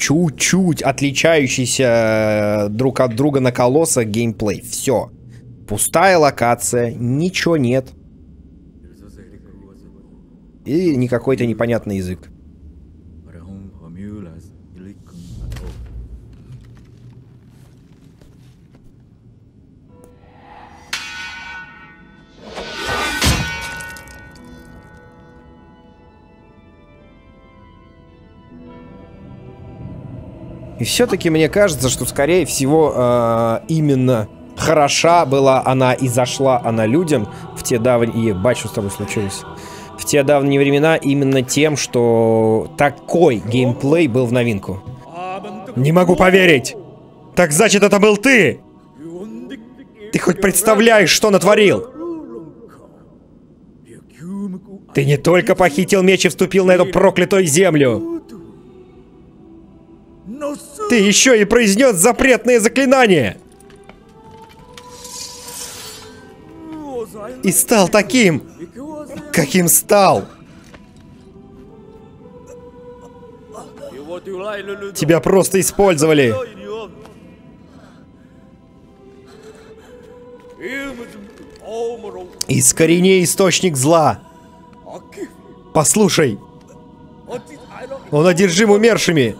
[SPEAKER 1] чуть-чуть отличающийся друг от друга на колосса геймплей. Все. Пустая локация, ничего нет. И не какой-то непонятный язык. И все-таки мне кажется, что, скорее всего, э, именно хороша была она и зашла она людям в те давние... Ебать, что с тобой случилось? В те давние времена именно тем, что такой геймплей был в новинку. Не могу поверить! Так значит, это был ты! Ты хоть представляешь, что натворил? Ты не только похитил меч и вступил на эту проклятую землю. Ты еще и произнес запретные заклинания! И стал таким, каким стал. Тебя просто использовали. Из кореней источник зла. Послушай. Он одержим умершими.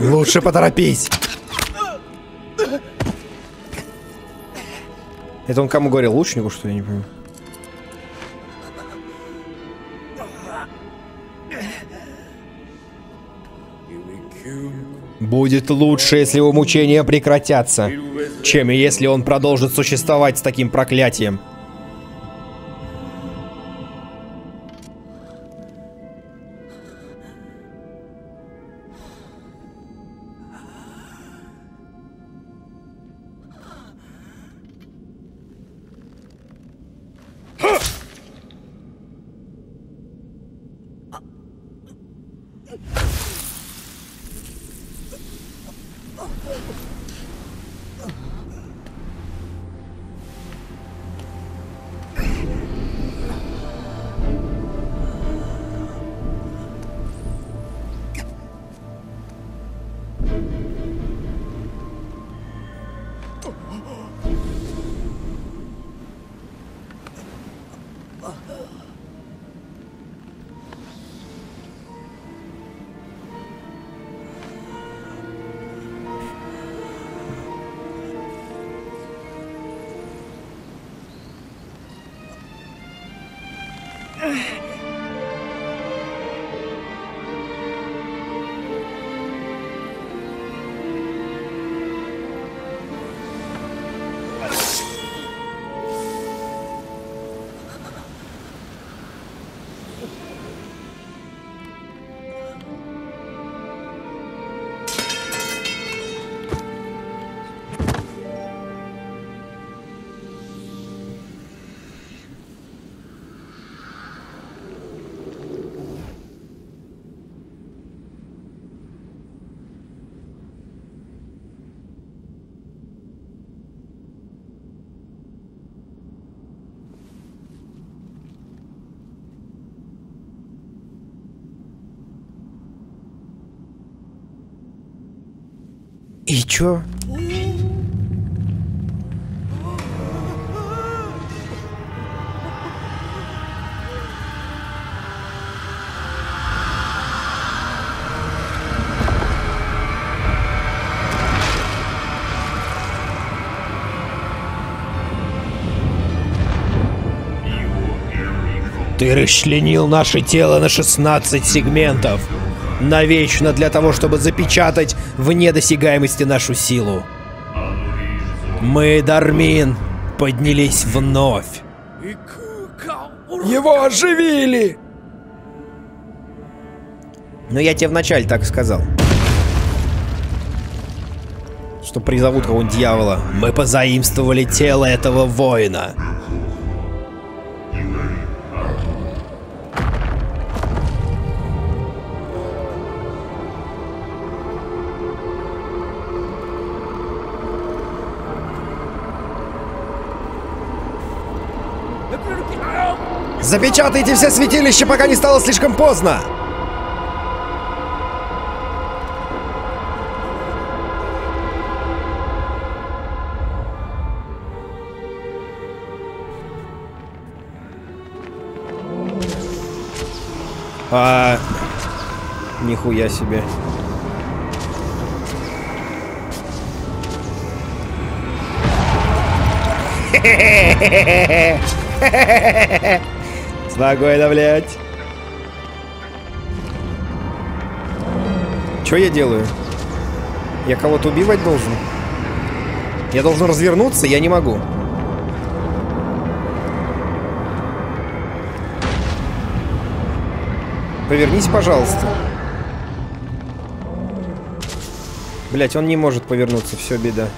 [SPEAKER 1] Лучше поторопись. Это он кому говорил? Лучнику, что я не понимаю? Будет лучше, если его мучения прекратятся, чем если он продолжит существовать с таким проклятием. Чё? Ты расчленил наше тело на 16 сегментов. Навечно для того, чтобы запечатать в недосягаемости нашу силу. Мы, Дармин, поднялись вновь.
[SPEAKER 2] Его оживили!
[SPEAKER 1] Но я тебе вначале так сказал. Что призовут кого-нибудь дьявола. Мы позаимствовали тело этого воина. Запечатайте все святилища, пока не стало слишком поздно! А... Нихуя себе. Спокойно, блядь. Что я делаю? Я кого-то убивать должен? Я должен развернуться? Я не могу. Повернись, пожалуйста. Блять, он не может повернуться, все беда.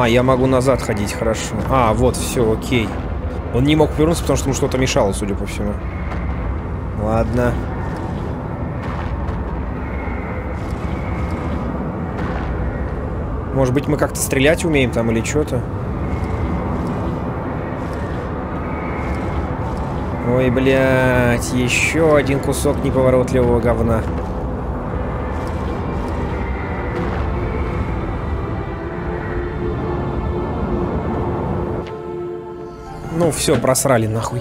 [SPEAKER 1] А, я могу назад ходить, хорошо. А, вот, все, окей. Он не мог повернуться, потому что ему что-то мешало, судя по всему. Ладно. Может быть, мы как-то стрелять умеем там или что-то? Ой, блядь, еще один кусок неповоротливого говна. Ну, все, просрали нахуй.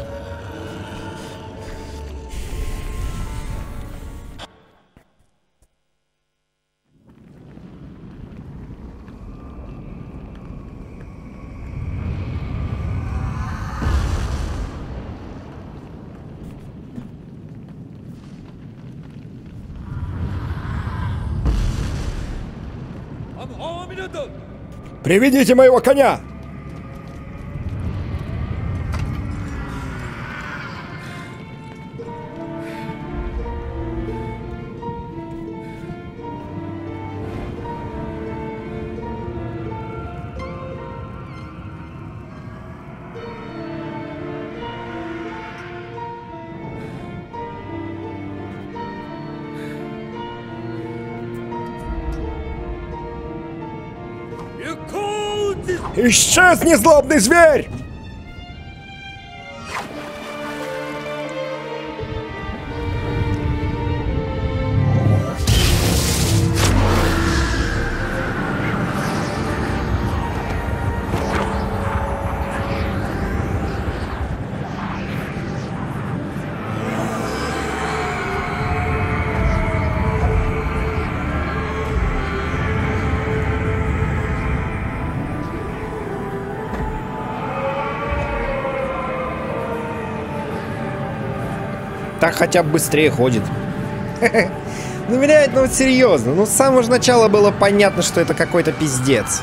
[SPEAKER 2] Приведите моего коня! Исчезни, злобный зверь!
[SPEAKER 1] Так хотя бы быстрее ходит. Ну, блядь, ну вот серьезно. Ну, с самого же начала было понятно, что это какой-то пиздец.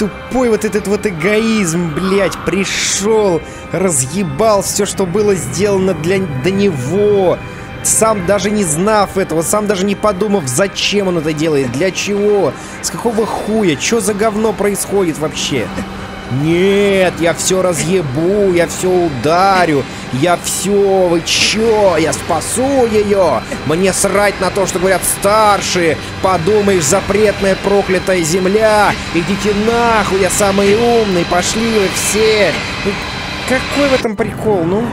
[SPEAKER 1] Тупой вот этот вот эгоизм, блядь, пришел, разъебал все, что было сделано для, до него. Сам даже не знав этого, сам даже не подумав, зачем он это делает, для чего, с какого хуя, что за говно происходит вообще. Нет, я все разъебу, я все ударю, я все, вы чё, я спасу ее. Мне срать на то, что говорят старшие. Подумаешь, запретная проклятая земля. Идите нахуй, я самый умный, пошли вы все. какой в этом прикол, ну?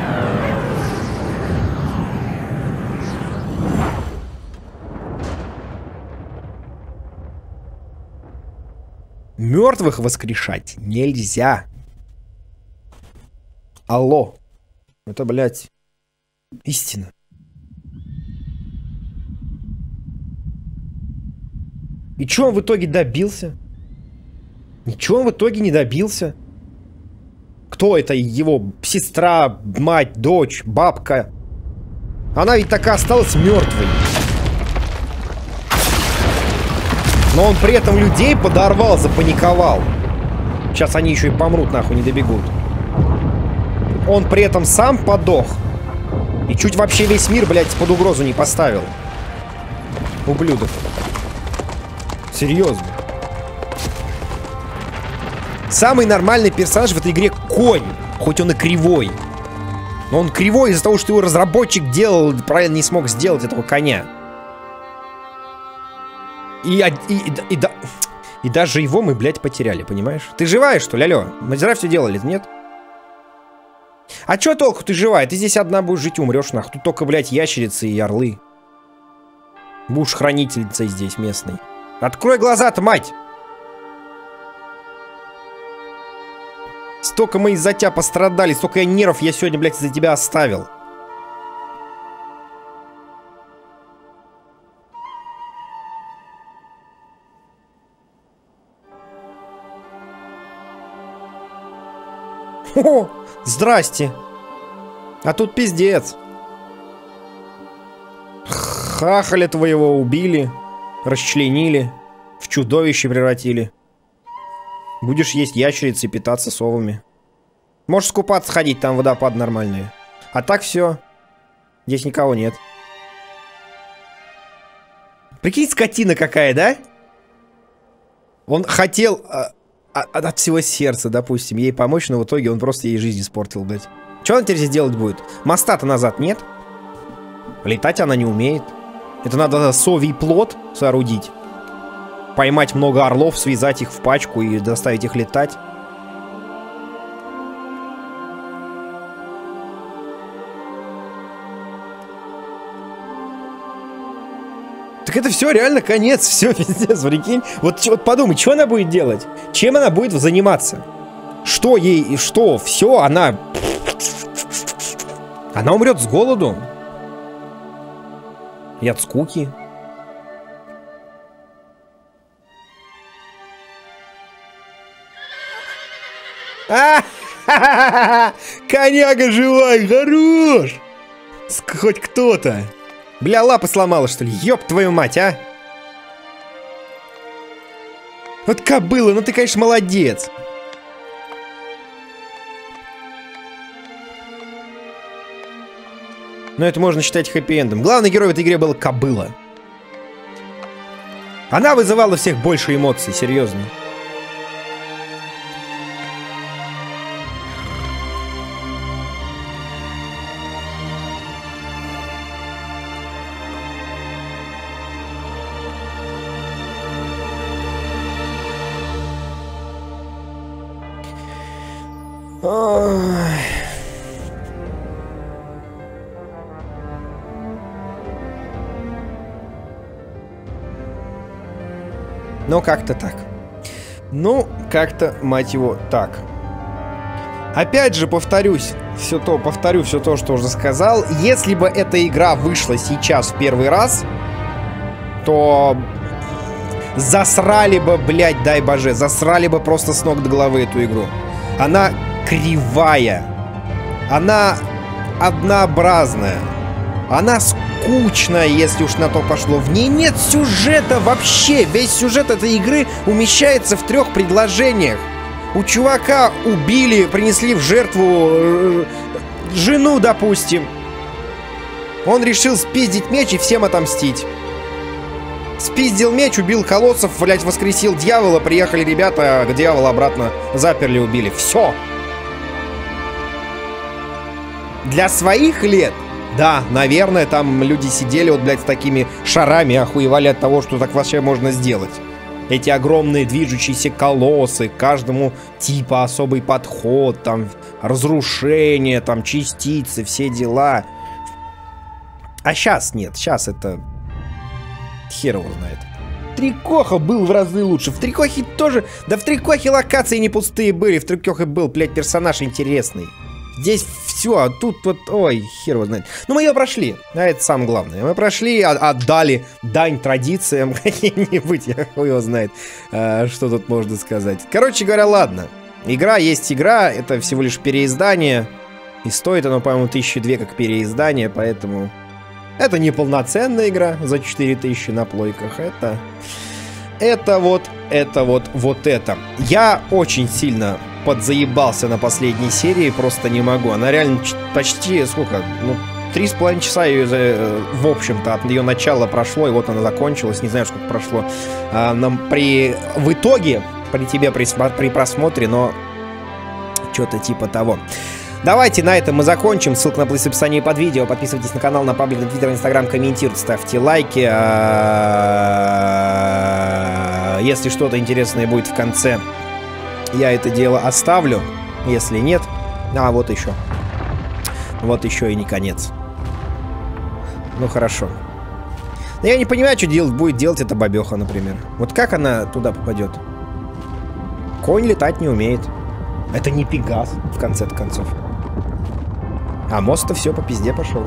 [SPEAKER 1] Мертвых воскрешать нельзя. Алло. Это, блядь, истина. И чё он в итоге добился? Ничего он в итоге не добился. Кто это его сестра, мать, дочь, бабка? Она ведь такая осталась мертвой. Но он при этом людей подорвал, запаниковал. Сейчас они еще и помрут, нахуй, не добегут. Он при этом сам подох. И чуть вообще весь мир, блядь, под угрозу не поставил. Ублюдок. Серьезно. Самый нормальный персонаж в этой игре конь. Хоть он и кривой. Но он кривой из-за того, что его разработчик делал, правильно не смог сделать этого коня. И, и, и, и, и, и даже его мы, блядь, потеряли, понимаешь? Ты живая, что ли, алло? Мы зря все делали, нет? А чё толку ты живая? Ты здесь одна будешь жить, умрешь, нахуй. Тут только, блядь, ящерицы и орлы. Будешь хранительницей здесь местной. Открой глаза-то, мать! Столько мы из-за тебя пострадали, столько я нервов я сегодня, блядь, из-за тебя оставил. О, здрасте. А тут пиздец. Хахаля твоего убили, расчленили, в чудовище превратили. Будешь есть ящерицы и питаться совами. Можешь скупаться ходить, там водопад нормальные. А так все. Здесь никого нет. Прикинь, скотина какая, да? Он хотел а, а, от всего сердца, допустим, ей помочь, но в итоге он просто ей жизнь испортил, блядь. Что она теперь сделать будет? Моста-то назад нет. Летать она не умеет. Это надо совий плод соорудить поймать много орлов, связать их в пачку и доставить их летать. Так это все реально конец, все пиздец, прикинь. Вот, вот подумай, что она будет делать? Чем она будет заниматься? Что ей, и что? Все, она... Она умрет с голоду. И от скуки. А, Коняга живой, хорош! Хоть кто-то. Бля, лапы сломала, что ли? Ёб твою мать, а! Вот кобыла, ну ты, конечно, молодец. Но это можно считать хэппи-эндом. Главный герой в этой игре был кобыла. Она вызывала всех больше эмоций, серьезно. Но как-то так. Ну, как-то, мать его, так. Опять же, повторюсь, все то, повторю все то, что уже сказал. Если бы эта игра вышла сейчас в первый раз, то засрали бы, блядь, дай боже, засрали бы просто с ног до головы эту игру. Она кривая. Она однообразная. Она скучная, если уж на то пошло. В ней нет сюжета вообще. Весь сюжет этой игры умещается в трех предложениях. У чувака убили, принесли в жертву э, жену, допустим. Он решил спиздить меч и всем отомстить. Спиздил меч, убил колоссов, блять, воскресил дьявола, приехали ребята, к дьяволу обратно заперли, убили. Все. Для своих лет да, наверное, там люди сидели вот, блядь, с такими шарами, охуевали от того, что так вообще можно сделать. эти огромные движущиеся колоссы, каждому типа особый подход, там разрушение, там частицы, все дела. А сейчас нет, сейчас это хер его знает. Трикоха был в разы лучше. В Трикохе тоже... Да в Трикохе локации не пустые были. В Трикохе был, блядь, персонаж интересный. Здесь все, а тут вот, ой, хер его знает. Ну, мы ее прошли, а это самое главное. Мы прошли, отдали дань традициям каким-нибудь, я хуй его знает, а, что тут можно сказать. Короче говоря, ладно. Игра есть игра, это всего лишь переиздание. И стоит оно, по-моему, тысячи две как переиздание, поэтому... Это не полноценная игра за 4000 на плойках, это... Это вот, это вот, вот это. Я очень сильно подзаебался на последней серии, просто не могу. Она реально почти, сколько, ну, три с половиной часа ее, э, в общем-то, от ее начала прошло, и вот она закончилась, не знаю, сколько прошло. А, нам при, в итоге, при тебе, при, при просмотре, но что-то типа того. Давайте на этом мы закончим. Ссылка на плейс в описании под видео. Подписывайтесь на канал, на паблик, на твиттер, инстаграм, комментируйте, ставьте лайки. А, если что-то интересное будет в конце, я это дело оставлю. Если нет... А, вот еще. Вот еще и не конец. Ну, хорошо. Но я не понимаю, что делать, будет делать эта бабеха, например. Вот как она туда попадет? Конь летать не умеет. Это не Пегас, в конце концов. А мост-то все по пизде пошел.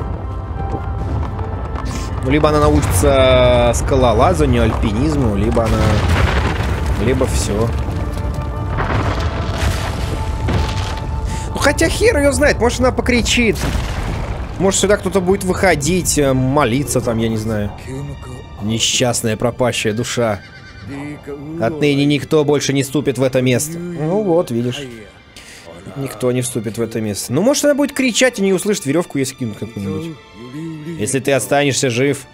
[SPEAKER 1] Ну, либо она научится скалолазанию, альпинизму, либо она... Либо все. Хотя хер ее знает, может она покричит. Может сюда кто-то будет выходить, э, молиться там, я не знаю. Несчастная пропащая душа. Отныне никто больше не ступит в это место. Ну вот, видишь. Никто не вступит в это место. Ну, может, она будет кричать и не услышит веревку, если кинут какую-нибудь. Если ты останешься жив.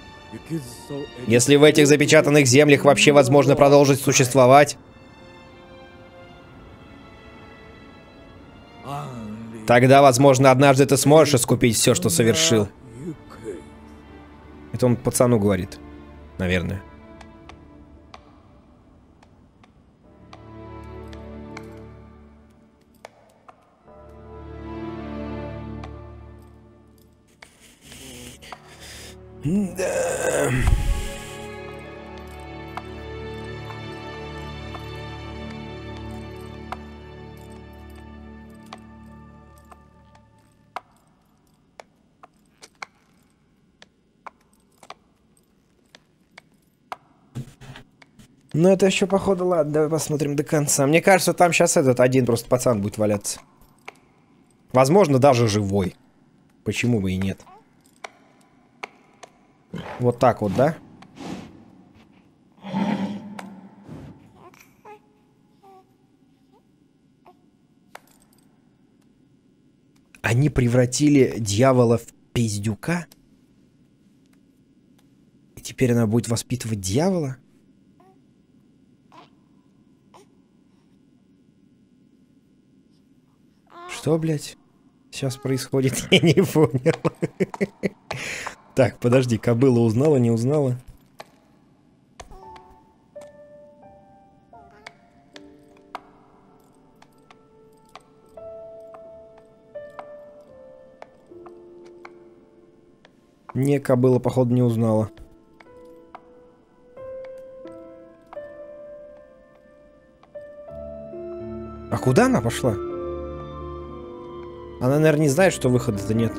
[SPEAKER 1] Если в этих запечатанных землях вообще возможно продолжить существовать. Тогда, возможно, однажды ты сможешь искупить все, что совершил. Это он пацану говорит. Наверное. Да. Ну, это еще, походу, ладно, давай посмотрим до конца. Мне кажется, там сейчас этот один просто пацан будет валяться. Возможно, даже живой. Почему бы и нет? Вот так вот, да? Они превратили дьявола в пиздюка? И теперь она будет воспитывать дьявола? Что, блядь, сейчас происходит? Я не понял. Так, подожди, кобыла узнала, не узнала? Не, кобыла, походу, не узнала. А куда она пошла? Она, наверное, не знает, что выхода-то нет.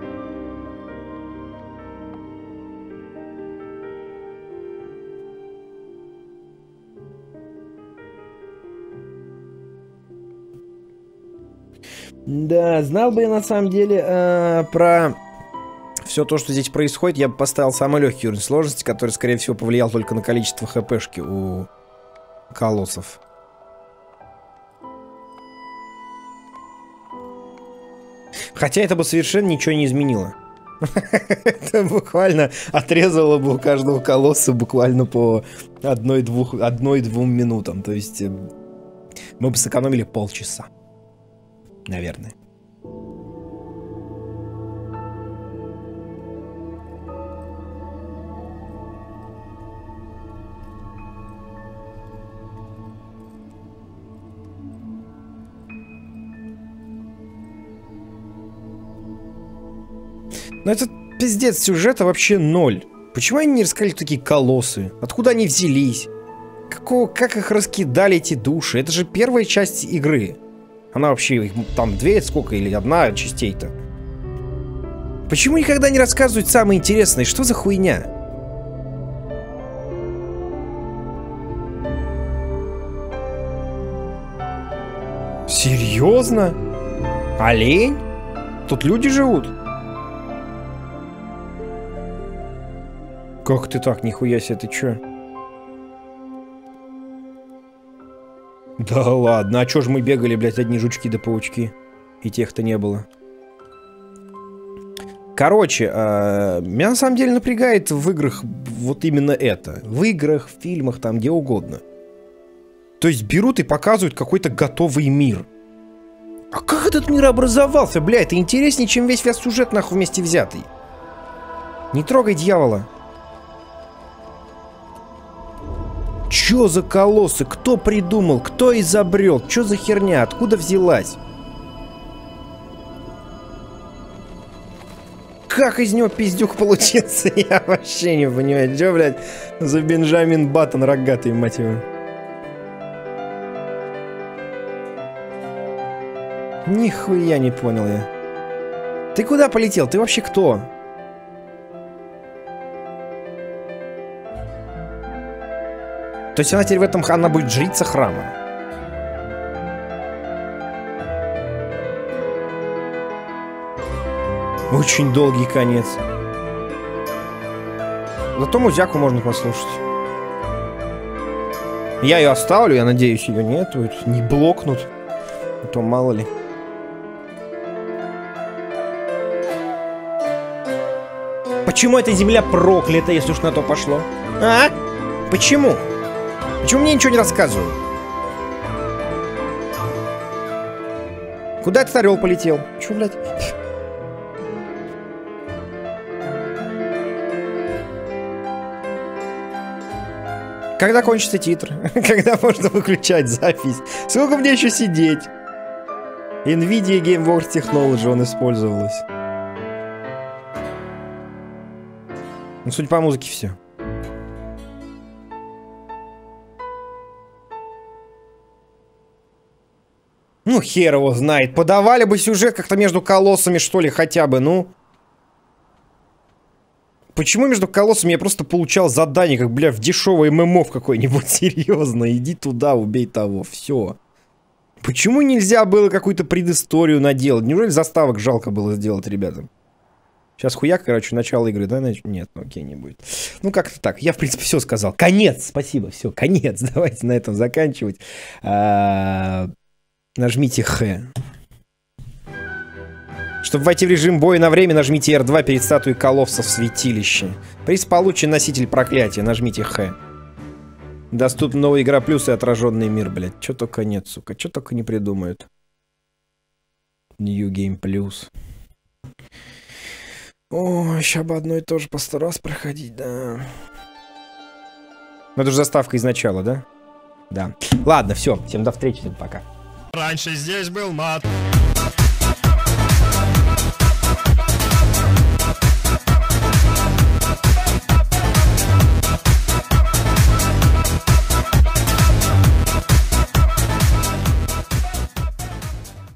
[SPEAKER 1] Да, знал бы я на самом деле э, про все то, что здесь происходит, я бы поставил самый легкий уровень сложности, который, скорее всего, повлиял только на количество хпшки у колоссов. Хотя это бы совершенно ничего не изменило. Это буквально отрезало бы у каждого колосса буквально по одной-двум одной, минутам. То есть э, мы бы сэкономили полчаса наверное. Но этот пиздец сюжета вообще ноль. Почему они не рассказали такие колоссы? Откуда они взялись? Какого, как их раскидали эти души? Это же первая часть игры. Она вообще, их там две, сколько, или одна частей-то? Почему никогда не рассказывают самое интересное? Что за хуйня? Серьезно? Олень? Тут люди живут? Как ты так, нихуя себе, ты чё? Да ладно, а чё ж мы бегали, блядь, одни жучки да паучки? И тех-то не было. Короче, э, меня на самом деле напрягает в играх вот именно это. В играх, в фильмах, там, где угодно. То есть берут и показывают какой-то готовый мир. А как этот мир образовался, бля? Это интереснее, чем весь весь сюжет нахуй вместе взятый. Не трогай дьявола. Чё за колоссы? Кто придумал? Кто изобрел? Чё за херня? Откуда взялась? Как из него пиздюк получился? Я вообще не понимаю. Чё, блядь, за Бенджамин Баттон рогатый, мать его. Нихуя не понял я. Ты куда полетел? Ты вообще кто? То есть она теперь в этом она будет жрица храма. Очень долгий конец. Зато музяку можно послушать. Я ее оставлю, я надеюсь, ее нет, не блокнут. А то мало ли. Почему эта земля проклята, если уж на то пошло? А? Почему? Почему мне ничего не рассказывают? Куда этот орел полетел? Чё, блядь? Когда кончится титр? Когда можно выключать запись? Сколько мне еще сидеть? NVIDIA GameWorks Technology он использовалась. Ну, судя по музыке, все. Ну, хер его знает. Подавали бы сюжет как-то между колоссами, что ли, хотя бы, ну. Почему между колоссами я просто получал задание, как, бля, в дешевый ММО в какой-нибудь? Серьезно, иди туда, убей того, все. Почему нельзя было какую-то предысторию наделать? Неужели заставок жалко было сделать ребятам? Сейчас хуяк, короче, начало игры, да? Нет, ну окей, не будет. Ну, как-то так. Я, в принципе, все сказал. Конец, спасибо, все, конец. Давайте на этом заканчивать. Нажмите Х. Чтобы войти в режим боя на время, нажмите R2 перед статуей коловца в святилище. Приз получен носитель проклятия, нажмите Х. Доступна новая игра плюс и отраженный мир, блядь. Чё только нет, сука. Чё только не придумают. New Game Plus. О, еще бы одно и то же по сто раз проходить, да. Ну это же заставка из начала, да? Да. Ладно, все. Всем до встречи, пока.
[SPEAKER 3] Раньше здесь был мат.